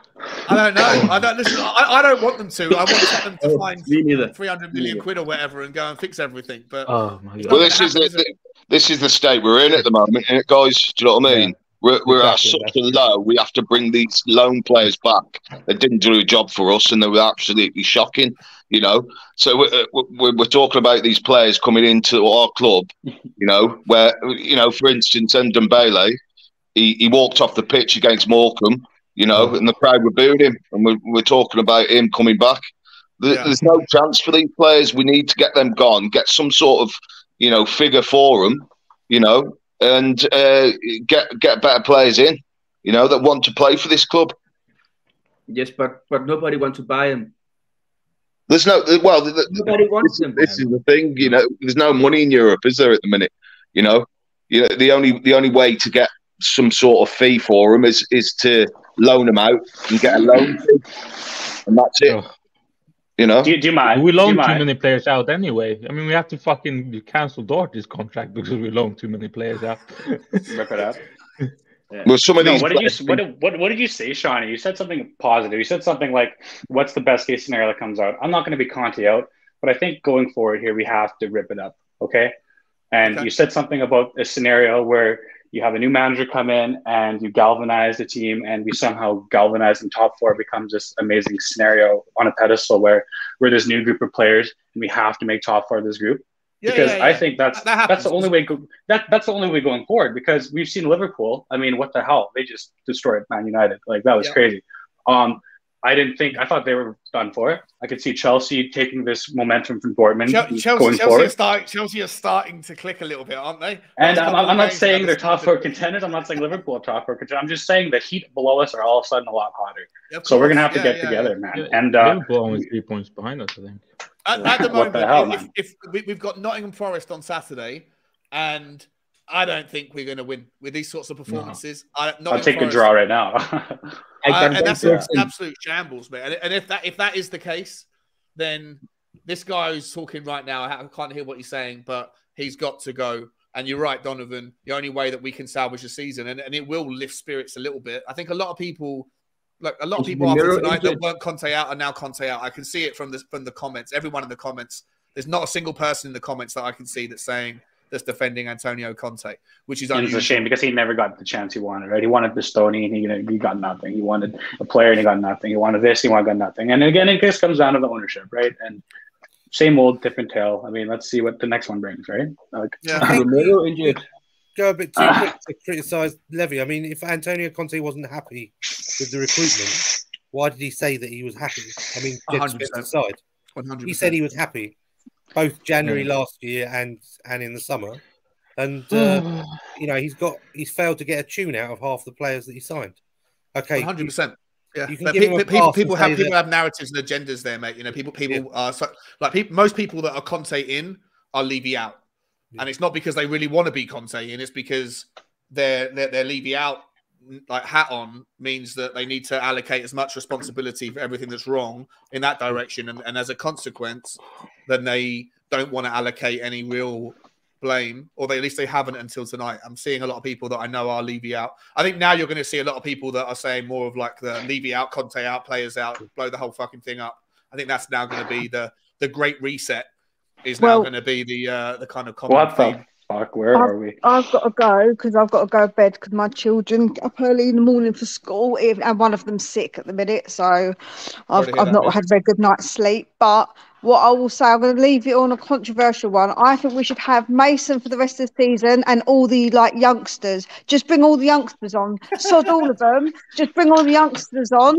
I don't know. I don't listen. I, I don't want them to. I want them to oh, find three hundred million quid or whatever and go and fix everything. But oh my god. Well, this is the, this is the state we're in at the moment, guys. Do you know what I mean? Yeah. We're, we're exactly, at such a low. We have to bring these loan players back that didn't do a job for us, and they were absolutely shocking. You know, so we're, uh, we're, we're talking about these players coming into our club. You know, where you know, for instance, Ndombele, he, he walked off the pitch against Morecambe. You know, and the crowd were booing him, and we're, we're talking about him coming back. There's no chance for these players. We need to get them gone, get some sort of you know, figure for them, you know, and uh, get get better players in, you know, that want to play for this club. Yes, but but nobody wants to buy him. There's no well, the, nobody wants this, them. This is the thing, you know. There's no money in Europe, is there, at the minute? You know, you know the only the only way to get some sort of fee for them is is to loan them out and get a loan and that's it. Oh. You know, do, do you mind? We loan too mind? many players out anyway. I mean, we have to fucking cancel Doherty's contract because we loan too many players out. Rip it out. Yeah. Well, some of no, these. What did you what, what, what did you say, Shawnee? You said something positive. You said something like, "What's the best case scenario that comes out?" I'm not going to be Conte out, but I think going forward here we have to rip it up. Okay, and okay. you said something about a scenario where you have a new manager come in and you galvanize the team, and we somehow galvanize in top four becomes this amazing scenario on a pedestal where we're this new group of players and we have to make top four of this group yeah, because yeah, yeah. I think that's that that's the only way go, that that's the only way going forward because we've seen Liverpool. I mean, what the hell? They just destroyed Man United. Like that was crazy. Um, I didn't think I thought they were done for it. I could see Chelsea taking this momentum from Dortmund. Chelsea, Chelsea, Chelsea, are start, Chelsea, are starting to click a little bit, aren't they? And I'm, I'm not saying they're top four contenders. I'm not saying Liverpool are top four contenders. I'm just saying the heat below us are all of a sudden a lot hotter. so we're gonna have to get together, man. And uh, Liverpool only three points behind us, I think. At, at the moment, the hell, if, if, we, have got Nottingham Forest on Saturday, and I don't think we're going to win with these sorts of performances. No. I, will take Forest, a draw right now. and that's an absolute shambles, man. And, and, if that if that is the case, then this guy who's talking right now, I can't hear what he's saying, but he's got to go. And you're right, Donovan. The only way that we can salvage the season, and, and it will lift spirits a little bit. I think a lot of people like a lot of people after tonight that weren't Conte out are now Conte out. I can see it from the from the comments. Everyone in the comments. There's not a single person in the comments that I can see that's saying that's defending Antonio Conte, which is it's a shame because he never got the chance he wanted. Right? He wanted Bastoni and he, he got nothing. He wanted a player and he got nothing. He wanted this, he wanted got nothing. And again, it just comes down to the ownership, right? And same old, different tale. I mean, let's see what the next one brings, right? Like, yeah, Romero injured go a bit too uh, quick to criticise Levy. I mean, if Antonio Conte wasn't happy with the recruitment, why did he say that he was happy? I mean, 100%. aside, 100%. he said he was happy both January yeah. last year and and in the summer, and uh, you know he's got he's failed to get a tune out of half the players that he signed. Okay, hundred percent. Yeah, but people, people, people have people that... have narratives and agendas there, mate. You know, people people yeah. are so, like people, most people that are Conte in are Levy out. And it's not because they really want to be Conte in, it's because their their, their Levy out like hat on means that they need to allocate as much responsibility for everything that's wrong in that direction. And, and as a consequence, then they don't want to allocate any real blame, or they, at least they haven't until tonight. I'm seeing a lot of people that I know are Levy out. I think now you're going to see a lot of people that are saying more of like the Levy out, Conte out, players out, blow the whole fucking thing up. I think that's now going to be the the great reset is well, now going to be the uh, the kind of common what the fuck? Where I've, are we? I've got to go because I've got to go to bed because my children get up early in the morning for school, and one of them's sick at the minute, so I've, I've not had a very good night's sleep. But what I will say, I'm going to leave it on a controversial one. I think we should have Mason for the rest of the season and all the like youngsters. Just bring all the youngsters on. Sod all of them. Just bring all the youngsters on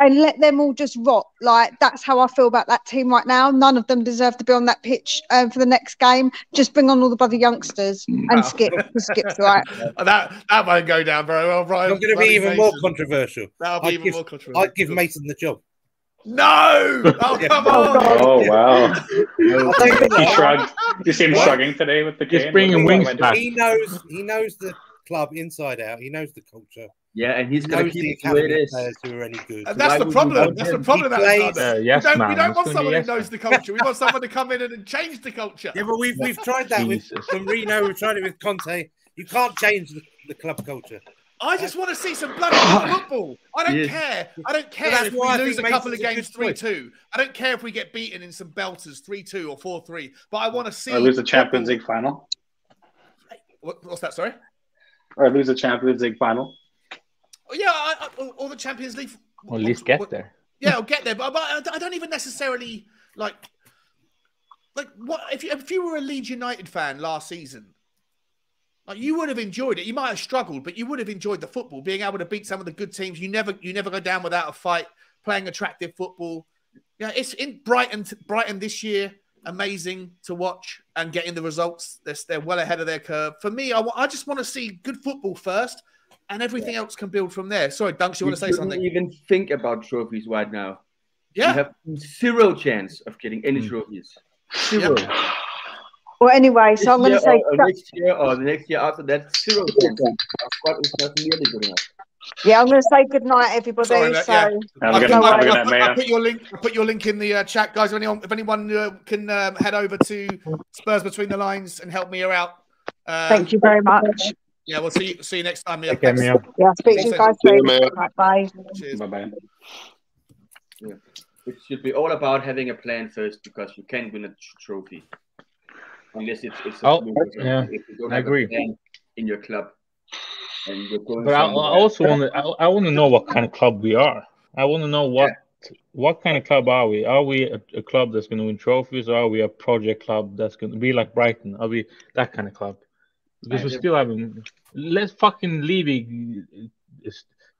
and let them all just rot. Like that's how I feel about that team right now. None of them deserve to be on that pitch um, for the next game. Just bring on all the bloody youngsters and skip. skip's right. that that won't go down very well, Brian. I'm going to be even Mason. more controversial. That'll be I'd even give, more controversial. I'd give Mason the job. No! Oh come on! Oh wow! he shrugged. You seem what? shrugging today with the Just bringing wings back. He knows. He knows the club inside out. He knows the culture. Yeah, and he's going to keep it where it is. Who are any good. And that's the problem. That's the problem. Plays, uh, yes, we don't, we don't want someone who knows the culture. We want someone to come in and change the culture. Yeah, but we've we've tried that with Mourinho. We've tried it with Conte. You can't change the, the club culture. I just want to see some bloody football. I don't yeah. care. I don't care if we lose a couple of games 3 2. I don't care if we get beaten in some belters 3 2 or 4 3. But I want to see. Or lose the Champions League final. What, what's that? Sorry? Or lose the Champions League final. I, I, or the Champions League. Or at least get there. Yeah, I'll get there, but, but I don't even necessarily like. Like what if you if you were a Leeds United fan last season, like you would have enjoyed it. You might have struggled, but you would have enjoyed the football, being able to beat some of the good teams. You never you never go down without a fight, playing attractive football. Yeah, it's in Brighton. Brighton this year, amazing to watch and getting the results. They're, they're well ahead of their curve. For me, I, I just want to see good football first, and everything yeah. else can build from there. Sorry, Dunks, you, you want to say something? Even think about trophies right now. Yeah, you have zero chance of getting any mm. trophies. Zero. Yep. Well, anyway, so I'm going to say or, or next year or the next year after that, zero chance. Our not nearly good enough. Yeah, I'm going to say good night, everybody. Sorry, so, yeah. I'll, put, I'll, I'll, put your link. I'll put your link in the uh, chat, guys. If anyone, if anyone uh, can um, head over to Spurs Between the Lines and help me out. Uh, Thank you very much. Yeah, we'll see you, see you next time. Yeah, okay, yeah. yeah speak to you guys soon. Bye. Cheers. Bye bye. Yeah. It should be all about having a plan first because you can't win a trophy unless it's, it's a oh, yeah. If you don't I agree. in your club. And you're going but I, I also want to I, I want to know what kind of club we are. I want to know what yeah. what kind of club are we? Are we a, a club that's going to win trophies, or are we a project club that's going to be like Brighton? Are we that kind of club? Because we still haven't. Let's fucking leave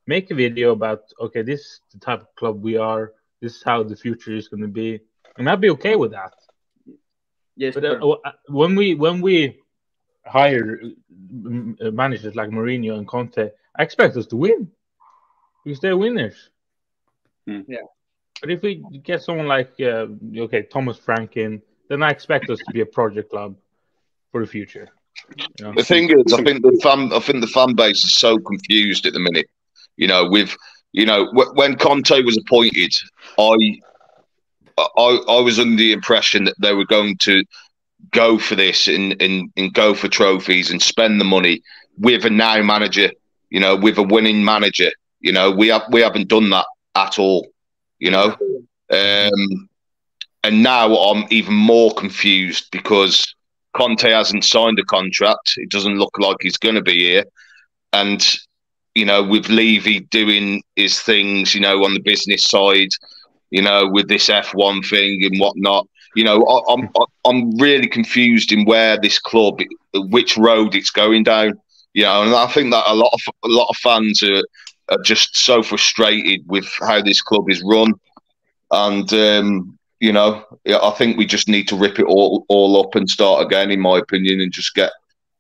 make a video about okay, this is the type of club we are. This is how the future is going to be, and I'd be okay with that. Yes, but uh, uh, when we when we hire uh, managers like Mourinho and Conte, I expect us to win because they're winners. Mm. Yeah. But if we get someone like uh, okay Thomas Frank in, then I expect us to be a project club for the future. Know? The thing is, I think the fan, I think the fan base is so confused at the minute. You know, with you know when Conte was appointed, I, I I was under the impression that they were going to go for this and, and, and go for trophies and spend the money with a now manager, you know, with a winning manager. You know, we have we haven't done that at all, you know. Um, and now I'm even more confused because Conte hasn't signed a contract. It doesn't look like he's going to be here. And, you know, with Levy doing his things, you know, on the business side, you know, with this F1 thing and whatnot, you know, I, I'm I'm really confused in where this club, which road it's going down. You know, and I think that a lot of a lot of fans are, are just so frustrated with how this club is run, and um, you know, I think we just need to rip it all all up and start again, in my opinion, and just get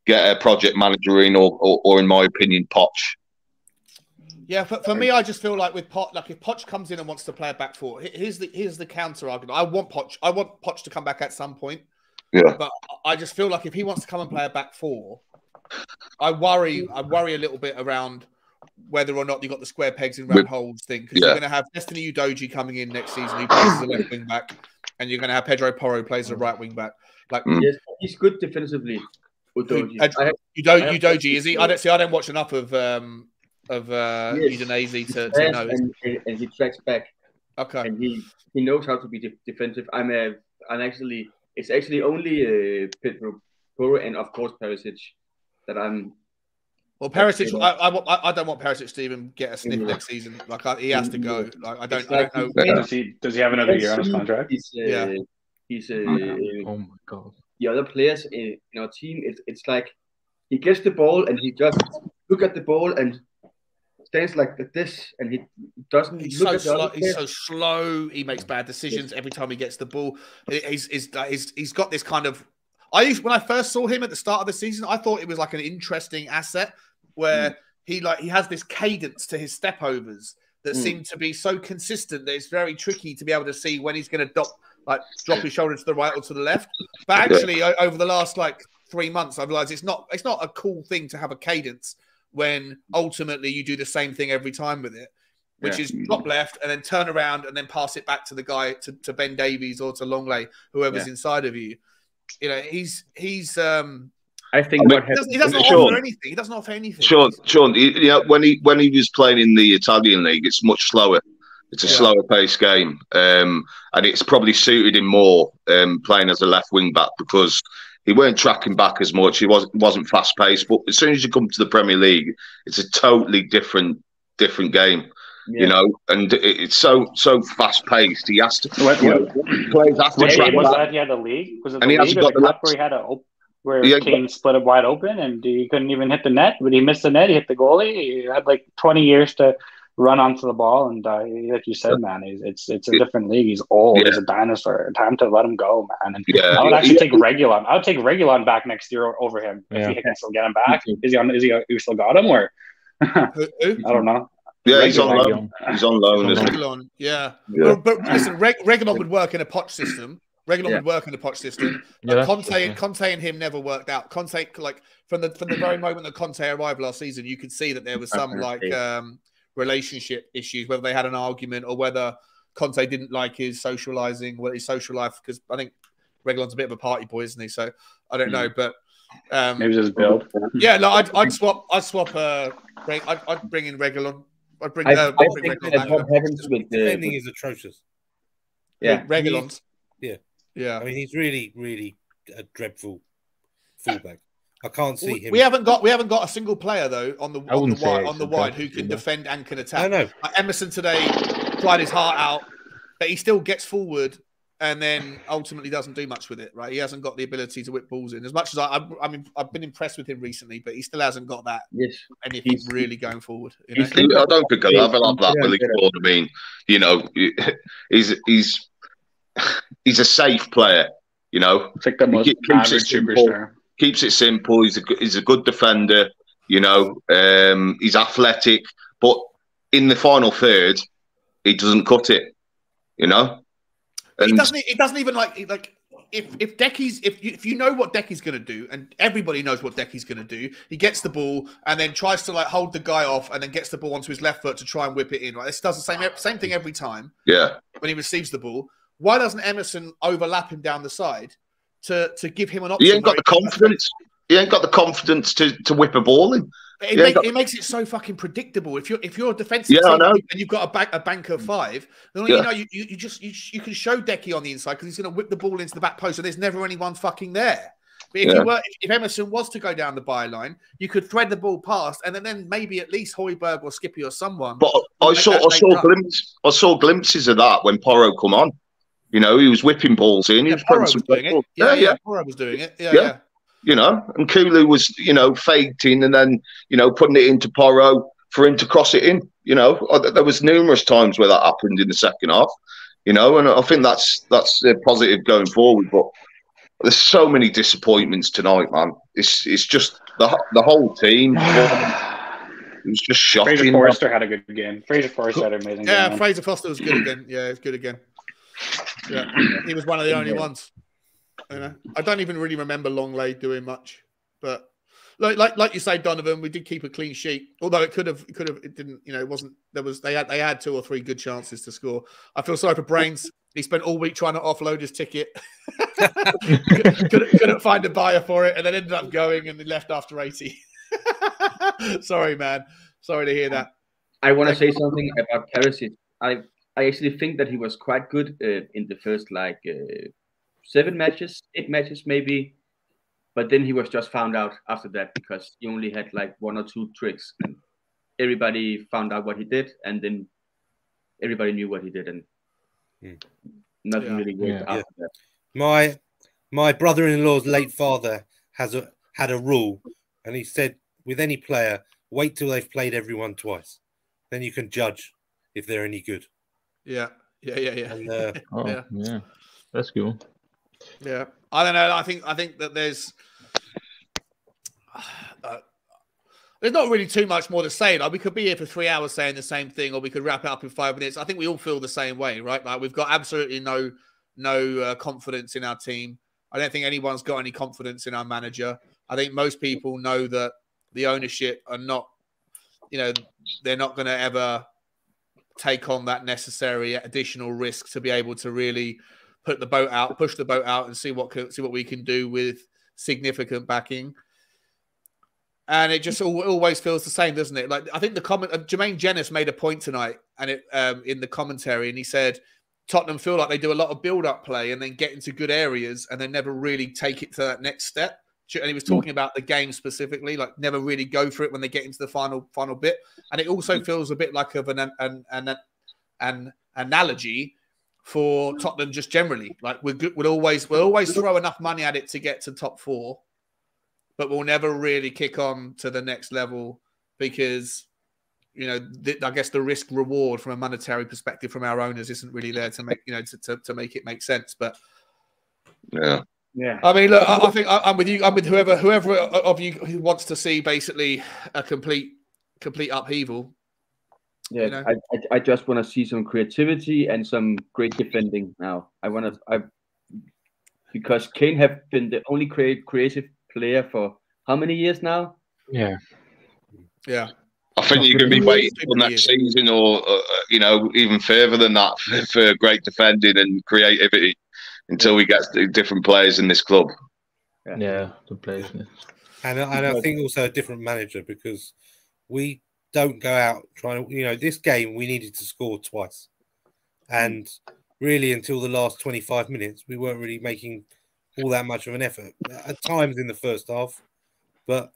get a project manager in, or or, or in my opinion, Poch. Yeah, for, for me, I just feel like with Poch, like if Poch comes in and wants to play a back four, here's the here's the counter argument. I want Poch, I want Poch to come back at some point. Yeah. But I just feel like if he wants to come and play a back four, I worry, I worry a little bit around whether or not you got the square pegs in round holes thing because yeah. you're going to have Destiny Udogie coming in next season who plays as a left wing back, and you're going to have Pedro Porro plays as a right wing back. Like, mm. yes, he's good defensively. Udogie, Udogie, Udogie is he? I don't see. I don't watch enough of um, of uh, yes. Udinese to, to know. And, and, he tracks back. Okay. And he, he knows how to be de- defensive. I'm a, I'm actually it's actually only uh, Pedro Porro and of course Perisic that I'm. Well, Perisic, I, I, I, don't want Perisic to even get a sniff next season. Like I, he has to go. Like I don't, like, I don't know. Does he? Does he have another year on his contract? He's, uh, yeah. He's. Uh, oh my god. The other players in, in our team, it's it's like he gets the ball and he just look at the ball and stands like this and he doesn't he's so slow he's so slow he makes bad decisions every time he gets the ball he's, he's, he's, he's got this kind of i used when i first saw him at the start of the season i thought it was like an interesting asset where mm. he like he has this cadence to his step overs that mm. seem to be so consistent that it's very tricky to be able to see when he's going to drop like drop his shoulder to the right or to the left but actually over the last like three months i've realized it's not it's not a cool thing to have a cadence when ultimately you do the same thing every time with it, which yeah. is drop left and then turn around and then pass it back to the guy to, to Ben Davies or to Lenglet, whoever's yeah. inside of you. You know, he's he's um I think I mean, he, doesn't, he doesn't Sean, offer anything. He doesn't offer anything. Sean, Sean, you know, when he when he was playing in the Italian league, it's much slower. It's a yeah. slower paced game, um, and it's probably suited him more um, playing as a left wing back because he weren't tracking back as much. He wasn't wasn't fast paced. But as soon as you come to the Premier League, it's a totally different different game. Yeah. You know, and it, it's so so fast paced. He has to. What, you know, players have to track was that he had the league? Was it the and he league got the, the where he had a where yeah, Kane split it wide open and he couldn't even hit the net, but he missed the net. He hit the goalie. He had like twenty years to run onto the ball and uh, like you said, man, he's, it's it's a different league. He's old. Yeah. He's a dinosaur. Time to let him go, man. And yeah. I would actually take Reguilon. I would take Reguilon back next year over him yeah. if he can still get him back. Is he on? Is he? You still got him or? I don't know. Yeah, he's on loan. He's on loan. Reguilon, yeah. yeah. But, but listen, Reg- Reguilon would work in a Poch system. Reguilon yeah. would work in a Poch system. yeah, Conte, yeah. Conte and him never worked out. Conte, like from the from the very moment that Conte arrived last season, you could see that there was some like um relationship issues, whether they had an argument or whether Conte didn't like his socializing, well, his social life, because I think Reguilon's a bit of a party boy, isn't he? So I don't mm. know, but Um, Maybe just build. Yeah, no, I'd, I'd swap. I'd swap. Uh, bring, I'd, I'd bring in Reguilón. I'd bring. I, uh, I bring think that Bob Heavens with the defending is atrocious. Yeah, Reguilóns. Yeah, yeah. I mean, he's really, really a dreadful fullback. I can't see him. We haven't got we haven't got a single player though on the on the wide, on the wide who can defend and can attack. I know. Like Emerson today tried his heart out, but he still gets forward and then ultimately doesn't do much with it. Right? He hasn't got the ability to whip balls in as much as I. I, I mean, I've been impressed with him recently, but he still hasn't got that. Yes, anything he's, really going forward. You know? I don't think I'll ever have that. Willie Ford. I mean, you know, he's he's he's a safe player. You know, it's like the most keeps it simple. Keeps it simple. He's a he's a good defender. You know, um, he's athletic, but in the final third, he doesn't cut it. You know, and it doesn't. It doesn't even like like if if Decky's if you, if you know what Decky's going to do, and everybody knows what Decky's going to do, he gets the ball and then tries to like hold the guy off, and then gets the ball onto his left foot to try and whip it in. Right, this does the same same thing every time. Yeah. When he receives the ball, why doesn't Emerson overlap him down the side to to give him an option? He ain't got the confidence. He ain't got the confidence to to whip a ball in. It, make, got... it, makes it so fucking predictable. If you're if you're a defensive yeah, team and you've got a bank a bank of five, then yeah. you know you, you, just you, you can show Decky on the inside because he's going to whip the ball into the back post, and there's never anyone fucking there. But if yeah. you were if Emerson was to go down the byline, you could thread the ball past, and then, then maybe at least Højbjerg or Skippy or someone. But I saw I saw glimpses I saw glimpses of that when Porro come on. You know, he was whipping balls in. He was, was doing it. Yeah, yeah, yeah. Porro was doing it. yeah. yeah you know, and Kulu was, you know, faking and then, you know, putting it into Porro for him to cross it in. You know, uh, there was numerous times where that happened in the second half. You know, and I think that's that's a positive going forward. But there's so many disappointments tonight, man. It's it's just the the whole team. It was just shocking. Fraser Forster had a good game. Fraser Forster had an amazing yeah, game. Yeah, Fraser Forster was good again. Yeah, it's good again. Yeah, he was one of the only ones. You know, I don't even really remember Lenglet doing much, but like like like you say, Donovan, we did keep a clean sheet. Although it could have it could have it didn't. You know, it wasn't. There was they had they had two or three good chances to score. I feel sorry for Brains. He spent all week trying to offload his ticket. couldn't, couldn't find a buyer for it, and then ended up going and left after eighty. sorry, man. Sorry to hear that. I want to say something about Perisic. I I actually think that he was quite good uh, in the first like uh, seven matches, eight matches maybe. But then he was just found out after that because he only had like one or two tricks, and everybody found out what he did, and then everybody knew what he did, and mm. nothing yeah. really worked yeah. after yeah. that. My my brother-in-law's late father has a had a rule, and he said with any player, wait till they've played everyone twice, then you can judge if they're any good. Yeah, yeah, yeah, yeah. And, uh, oh, yeah. yeah, that's cool. Yeah, I don't know. I think I think that there's uh, there's not really too much more to say. Like we could be here for three hours saying the same thing, or we could wrap it up in five minutes. I think we all feel the same way, right? Like we've got absolutely no no uh, confidence in our team. I don't think anyone's got any confidence in our manager. I think most people know that the ownership are not, you know, they're not going to ever take on that necessary additional risk to be able to really put the boat out, push the boat out, and see what can, see what we can do with significant backing. And it just always feels the same, doesn't it? Like I think the comment, uh, Jermaine Jenas made a point tonight, and it um, in the commentary, and he said Tottenham feel like they do a lot of build-up play and then get into good areas, and they never really take it to that next step. And he was hmm. talking about the game specifically, like never really go for it when they get into the final final bit. And it also feels a bit like of an an an, an analogy for Tottenham just generally. Like we we'll always we'll always throw enough money at it to get to top four, but we'll never really kick on to the next level because you know th- I guess the risk reward from a monetary perspective from our owners isn't really there to make you know to, to, to make it make sense. But yeah. Yeah. I mean, look, I, I think I, am with you. I'm with whoever, whoever of you who wants to see basically a complete, complete upheaval. Yeah, you know? I, I, I just want to see some creativity and some great defending now. I want to I because Kane have been the only create, creative player for how many years now? Yeah, yeah. I think you're going to be waiting for next season, or uh, you know, even further than that, for, for great defending and creativity until we get different players in this club. Yeah, yeah the place. And, and I think also a different manager because we don't go out trying to, you know, this game we needed to score twice. And really, until the last 25 minutes, we weren't really making all that much of an effort at times in the first half. But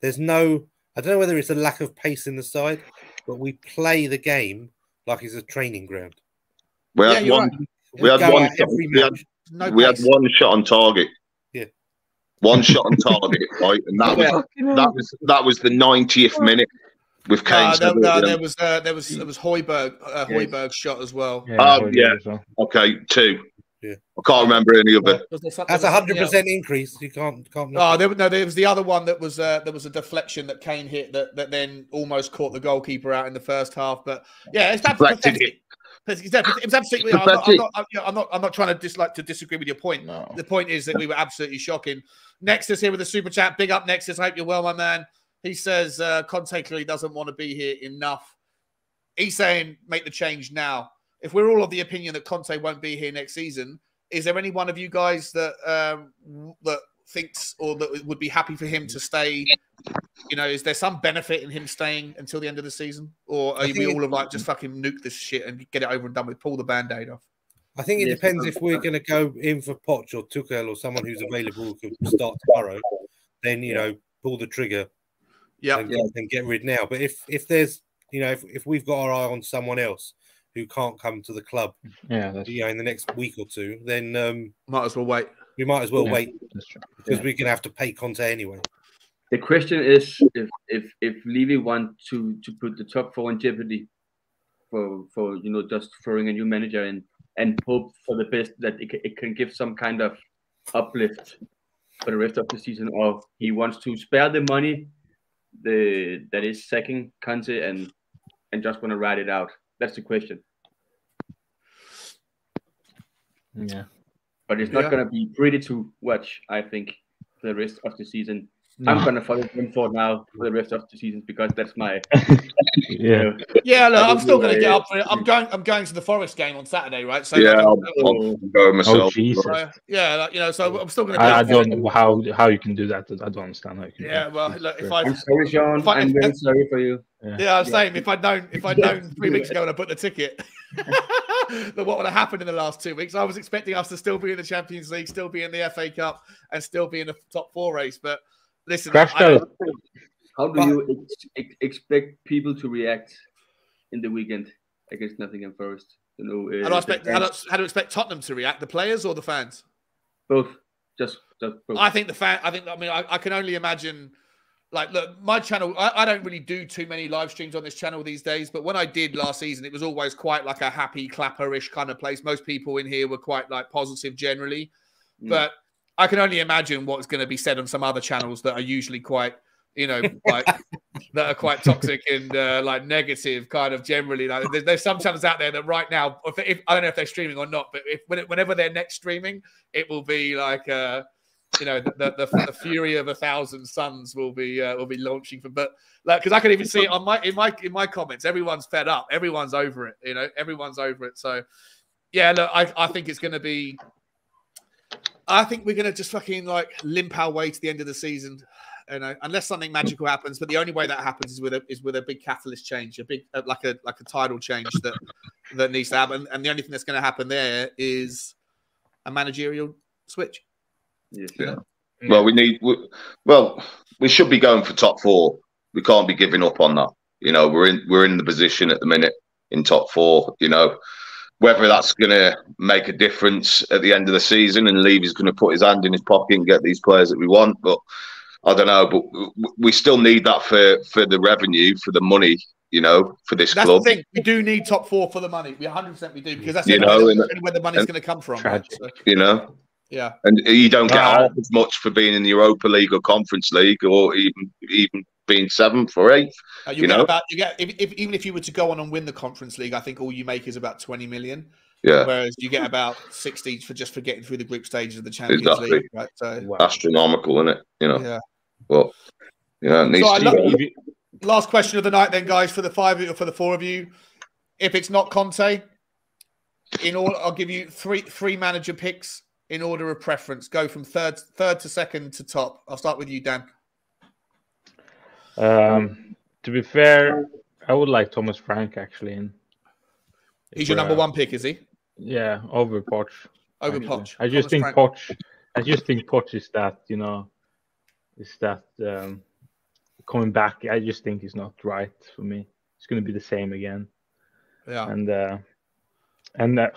there's no, I don't know whether it's a lack of pace in the side, but we play the game like it's a training ground. We had yeah, one. Right. We had one. We, had, no we had one shot on target. Yeah. One shot on target, right? And that was that was that was the 90th minute with Kane. Uh, there, no, there was uh, there was there was Højbjerg uh, Højbjerg shot as well. Yeah, um, yeah. Well. Okay, two. Yeah. I can't remember any other. That's a hundred percent increase. You can't can't. Oh, there, no, there was the other one that was uh, there was a deflection that Kane hit that, that then almost caught the goalkeeper out in the first half. But yeah, it's that pathetic. It was absolutely. I'm not, I'm, not, I'm, not, I'm not. trying to dislike to disagree with your point. No. The point is that we were absolutely shocking. Nexus here with a super chat. Big up, Nexus. I Hope you're well, my man. He says uh, Conte clearly doesn't want to be here enough. He's saying make the change now. If we're all of the opinion that Conte won't be here next season, is there any one of you guys that um, that thinks or that would be happy for him to stay? You know, is there some benefit in him staying until the end of the season, or are we all of like just fucking nuke this shit and get it over and done with, pull the band-aid off? I think it depends if we're going to go in for Poch or Tuchel or someone who's available who can start tomorrow. Then you know, pull the trigger yeah, and, and, get rid now. But if if there's you know if, if we've got our eye on someone else who can't come to the club, yeah, that's... you know, in the next week or two, then um, might as well wait. We might as well yeah, wait because yeah. we're gonna have to pay Conte anyway. The question is if if if Levy want to to put the top four in jeopardy for for you know just throwing a new manager in and hope for the best that it, it can give some kind of uplift for the rest of the season, or he wants to spare the money the that is second country and and just want to ride it out? That's the question. Yeah, but it's not yeah. going to be pretty to watch. I think the rest of the season. No. I'm gonna follow Brentford now for the rest of the season because that's my yeah yeah. Look, I'm still gonna get up for it. I'm going. I'm going to the Forest game on Saturday, right? So yeah, I'll, I'll oh, go myself. Oh, yeah, like, you know, so I'm still gonna. I, I don't know how how you can do that. I don't understand how you can. Yeah, well, look, if I, I'm sorry, Sean. If I, I'm very sorry for you. Yeah, yeah I was yeah. saying if I'd known if I'd known three weeks ago when I put the ticket. that what would have happened in the last two weeks. I was expecting us to still be in the Champions League, still be in the FA Cup, and still be in the top four race. But Listen, how do you ex- expect people to react in the weekend against Nottingham Forest? You know, uh, how, do I expect, how, do, how do you expect Tottenham to react? The players or the fans? Both. Just, just both. I think the fan. I think. I mean, I, I can only imagine. Like, look, my channel. I, I, don't really do too many live streams on this channel these days, but when I did last season, it was always quite like a happy clapperish kind of place. Most people in here were quite like positive generally, mm. but I can only imagine what's going to be said on some other channels that are usually quite, you know, like that are quite toxic and uh, like negative, kind of generally. Like there's, there's, some channels out there that right now, if, if, I don't know if they're streaming or not, but if whenever they're next streaming, it will be like, uh, you know, the, the, the, fury of a thousand suns will be uh, will be launching from. But like, because I can even see it on my in my in my comments, everyone's fed up, everyone's over it. You know, everyone's over it. So yeah, look, I I think it's going to be I think we're going to just fucking like limp our way to the end of the season, and uh, unless something magical happens. But the only way that happens is with a is with a big catalyst change, a big uh, like a like a tidal change that that needs to happen. And the only thing that's going to happen there is a managerial switch. Yeah. yeah. Well, we need. We, well, we should be going for top four. We can't be giving up on that. You know, we're in we're in the position at the minute in top four. You know, whether that's going to make a difference at the end of the season and Levy's going to put his hand in his pocket and get these players that we want, but I don't know. But we still need that for for the revenue, for the money, you know, for this that's club. The thing. We do need top four for the money. We 100 percent we do because that's you know, where, where the money's going to come from. Right? So, you know. Yeah. And you don't get uh, half as much for being in the Europa League or Conference League or even even being seventh or eighth. Uh, you, you know, about you get if, if, even if you were to go on and win the Conference League, I think all you make is about twenty million. Yeah. Whereas you get about sixty for just for getting through the group stages of the Champions exactly. League. Right. So wow. astronomical, isn't it? You know. Yeah. Well, yeah. It needs so to last question of the night, then, guys, for the five or for the four of you. If it's not Conte, in all, I'll give you three three manager picks in order of preference. Go from third third to second to top. I'll start with you, Dan. Um, to be fair, I would like Thomas Frank actually. In he's your number one pick, is he? Yeah, over Poch. Over Poch. I just Thomas think Frank. Poch. I just think Poch is that you know, is that um, coming back. I just think he's not right for me. It's going to be the same again. Yeah. And uh, and uh,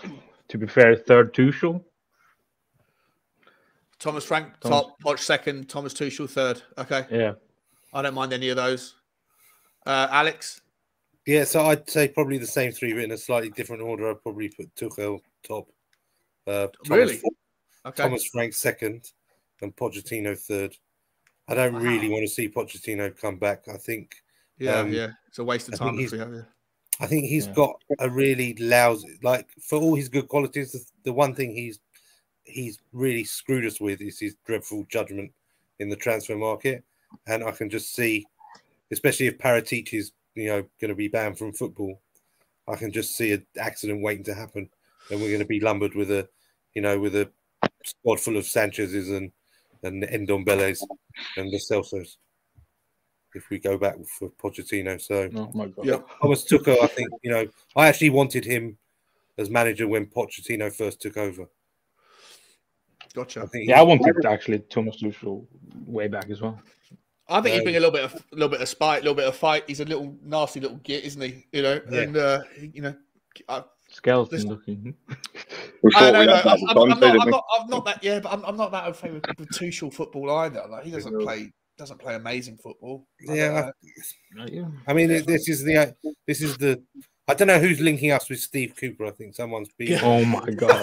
to be fair, third Tuchel. Thomas Frank Thomas. top, Poch second, Thomas Tuchel third. Okay. Yeah. I don't mind any of those. Uh, Alex. Yeah, so I'd say probably the same three, but in a slightly different order. I'd probably put Tuchel top. Uh, Thomas, really? Okay. Thomas Frank second, and Pochettino third. I don't wow. really want to see Pochettino come back. I think. Yeah, um, yeah, it's a waste of time. I think, have, I think he's yeah. got a really lousy, like for all his good qualities. The, the one thing he's he's really screwed us with is his dreadful judgment in the transfer market, and I can just see, especially if Paratici is you know going to be banned from football, I can just see an accident waiting to happen, and we're going to be lumbered with a, you know, with a squad full of Sanchez's and and Ndombeles and the Celsos. If we go back for Pochettino, so oh my God. yeah, Thomas Tuchel, I think you know, I actually wanted him as manager when Pochettino first took over. Gotcha. I yeah, I wanted actually Thomas Tuchel way back as well. I think um, he's bringing a little bit of a little bit of spite, a little bit of fight. He's a little nasty little git, isn't he? You know, yeah. and uh, you know, I, skeleton looking. I know, no, I'm, I'm, I'm, not, I'm, not, I'm not that. Yeah, but I'm, I'm not that okay with, with Tuchel football either. Like he doesn't play doesn't play amazing football. Yeah, I, I mean, this is the this is the I don't know who's linking us with Steve Cooper. I think someone's been. Oh my god!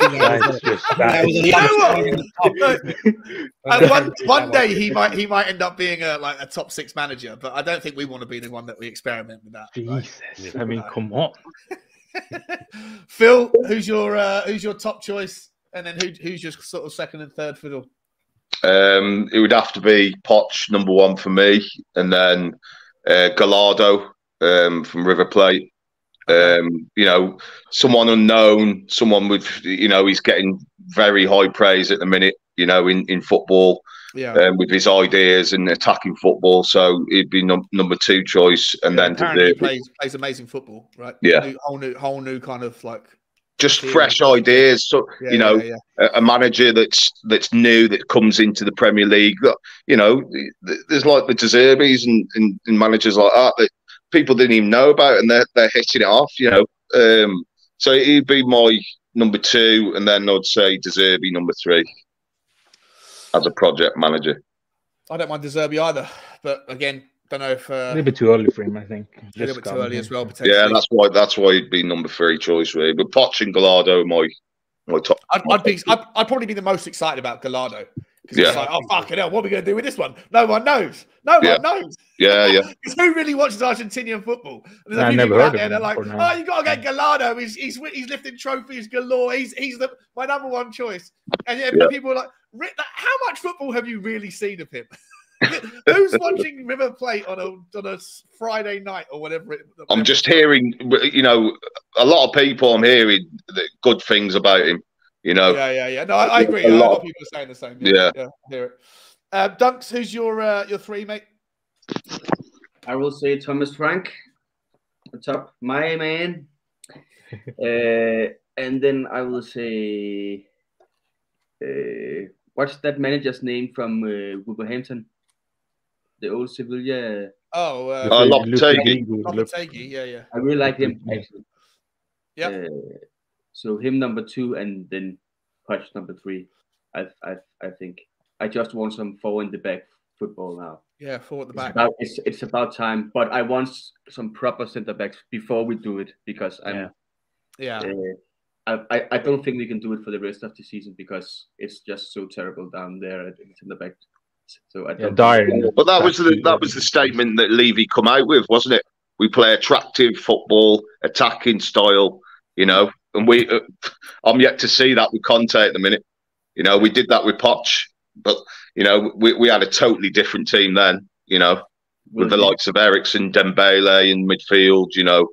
one, one day he might he might end up being a like a top six manager, but I don't think we want to be the one that we experiment with that. Jesus, right? I mean, come on. Phil, who's your uh, who's your top choice, and then who, who's your sort of second and third fiddle? Um, it would have to be Poch number one for me, and then uh, Gallardo um, from River Plate um, you know, someone unknown, someone with, you know, he's getting very high praise at the minute, you know, in, in football, yeah, um, with his ideas and attacking football. So he'd be num- number two choice, and yeah, then he plays plays amazing football, right? Yeah, new, whole new whole new kind of like just fresh ideas. So yeah, you know, yeah. A, a, manager that's that's new that comes into the Premier League. You know, there's like the De Zerbis and, and, and managers like that that people didn't even know about, and they're they're hitting it off. You know, um, so he'd be my number two, and then I'd say De Zerbi number three as a project manager. I don't mind De Zerbi either, but again, don't know if uh, a little bit too early for him. I think a little bit too early as well. Yeah, that's why that's why he'd be number three choice really. But Poch and Gallardo, my my top. I'd, I'd be I'd, I'd, probably be the most excited about Gallardo because yeah. it's like, oh fucking hell, what are we going to do with this one? No one knows. No yeah. one knows. Yeah, yeah. Because who really watches Argentinian football? And I never heard of him. They're like, oh, you got to get Gallardo. He's, he's he's lifting trophies galore. He's he's the my number one choice. And yeah, yeah. people are like, how much football have you really seen of him? Who's watching River Plate on a on a Friday night or whatever? It, I'm just hearing, you know, a lot of people. I'm hearing good things about him. You know. Yeah, yeah, yeah. No, I, I agree. A, a lot of people are saying the same. Yeah, yeah. yeah hear it. Uh, Dunks, who's your uh, your three, mate? I will say Thomas Frank, the top, my man. uh, and then I will say, uh, what's that manager's name from uh, Wolverhampton? The old Sevilla. Oh, uh, uh Lopetegui. Lopetegui, yeah, yeah. I really like him. Yeah. Uh, so him number two, and then Poch number three. I I I think I just want some four in the back football now. Yeah, four at the back. It's about, it's, it's about time, but I want some proper centre backs before we do it because I'm. Yeah. yeah. Uh, I, I don't think we can do it for the rest of the season because it's just so terrible down there at the back. So I yeah, dire. But that was the that was the statement that Levy come out with, wasn't it? We play attractive football, attacking style, you know, and we, uh, I'm yet to see that with Conte at the minute. You know, we did that with Poch, but you know, we, we had a totally different team then. You know, with the likes of Eriksen, Dembele in midfield. You know,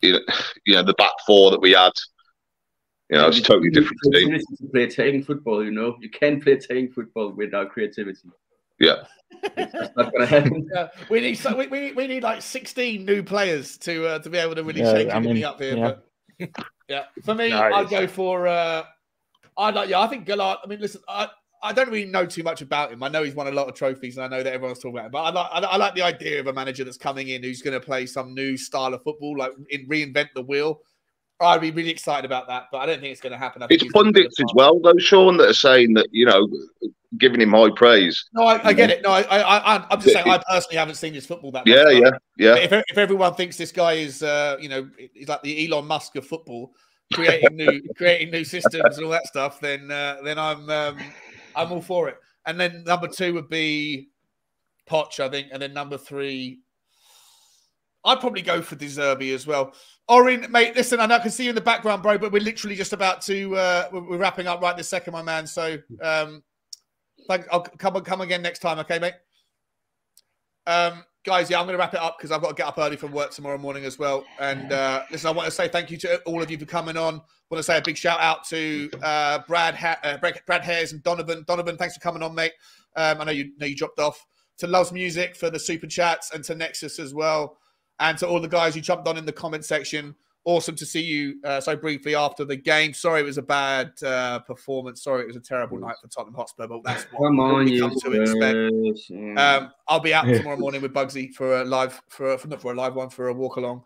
you know, you know the back four that we had. You know, it's a totally different team. To play attacking football, you know, you can't play attacking football without creativity. Yeah. That's not going to happen. Yeah, we need so, we, we, we need like sixteen new players to uh, to be able to really yeah, shake I mean, up here. Yeah. But yeah, for me, no, I'd go for. Uh, I'd like yeah. I think Gallardo. I mean, listen, I I don't really know too much about him. I know he's won a lot of trophies, and I know that everyone's talking about him. But I like, I, I like the idea of a manager that's coming in who's going to play some new style of football, like in, reinvent the wheel. I'd be really excited about that, but I don't think it's going to happen. it's pundits as well, though, Sean, that are saying that you know, giving him high praise. No, I, I get it. No, I, I, I'm just saying, I personally haven't seen his football that. Yeah, much, yeah, yeah. Yeah. If, if everyone thinks this guy is, uh, you know, he's like the Elon Musk of football, creating new, creating new systems and all that stuff, then, uh, then I'm, um, I'm all for it. And then number two would be Poch, I think. And then number three, I'd probably go for De Zerbi as well. Orin, mate, listen, I know I can see you in the background, bro, but we're literally just about to, uh, we're wrapping up right this second, my man. So, um, thank, I'll come, come again next time, okay, mate? Um, guys, yeah, I'm going to wrap it up because I've got to get up early from work tomorrow morning as well. And uh, listen, I want to say thank you to all of you for coming on. I want to say a big shout out to uh, Brad, ha- uh, Brad, Brad Hares and Donovan. Donovan, thanks for coming on, mate. Um, I know you know you dropped off. To Loves Music for the super chats and to Nexus as well, and to all the guys who jumped on in the comment section awesome to see you uh, so briefly after the game. Sorry, it was a bad uh, performance. Sorry, it was a terrible night for Tottenham Hotspur, but that's what come on, we come to expect. Um, I'll be out tomorrow morning with Bugsy for a live for, for not for a live one for a walk along,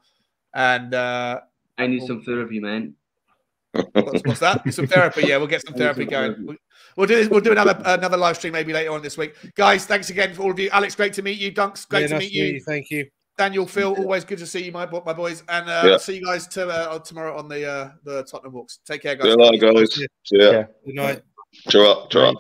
and uh, I need some therapy, man. What's, what's, that? Some therapy. Yeah, we'll get some therapy going. We'll, do this. We'll do another another live stream maybe later on this week, guys. Thanks again for all of you. Alex, great to meet you. Dunks, great yeah, to meet you. Thank you. Daniel, Phil, always good to see you, my my boys, and uh, yeah. see you guys to, uh, tomorrow on the uh, the Tottenham Walks. Take care, guys. Good night, guys. Yeah. Good night. Ciao, ciao.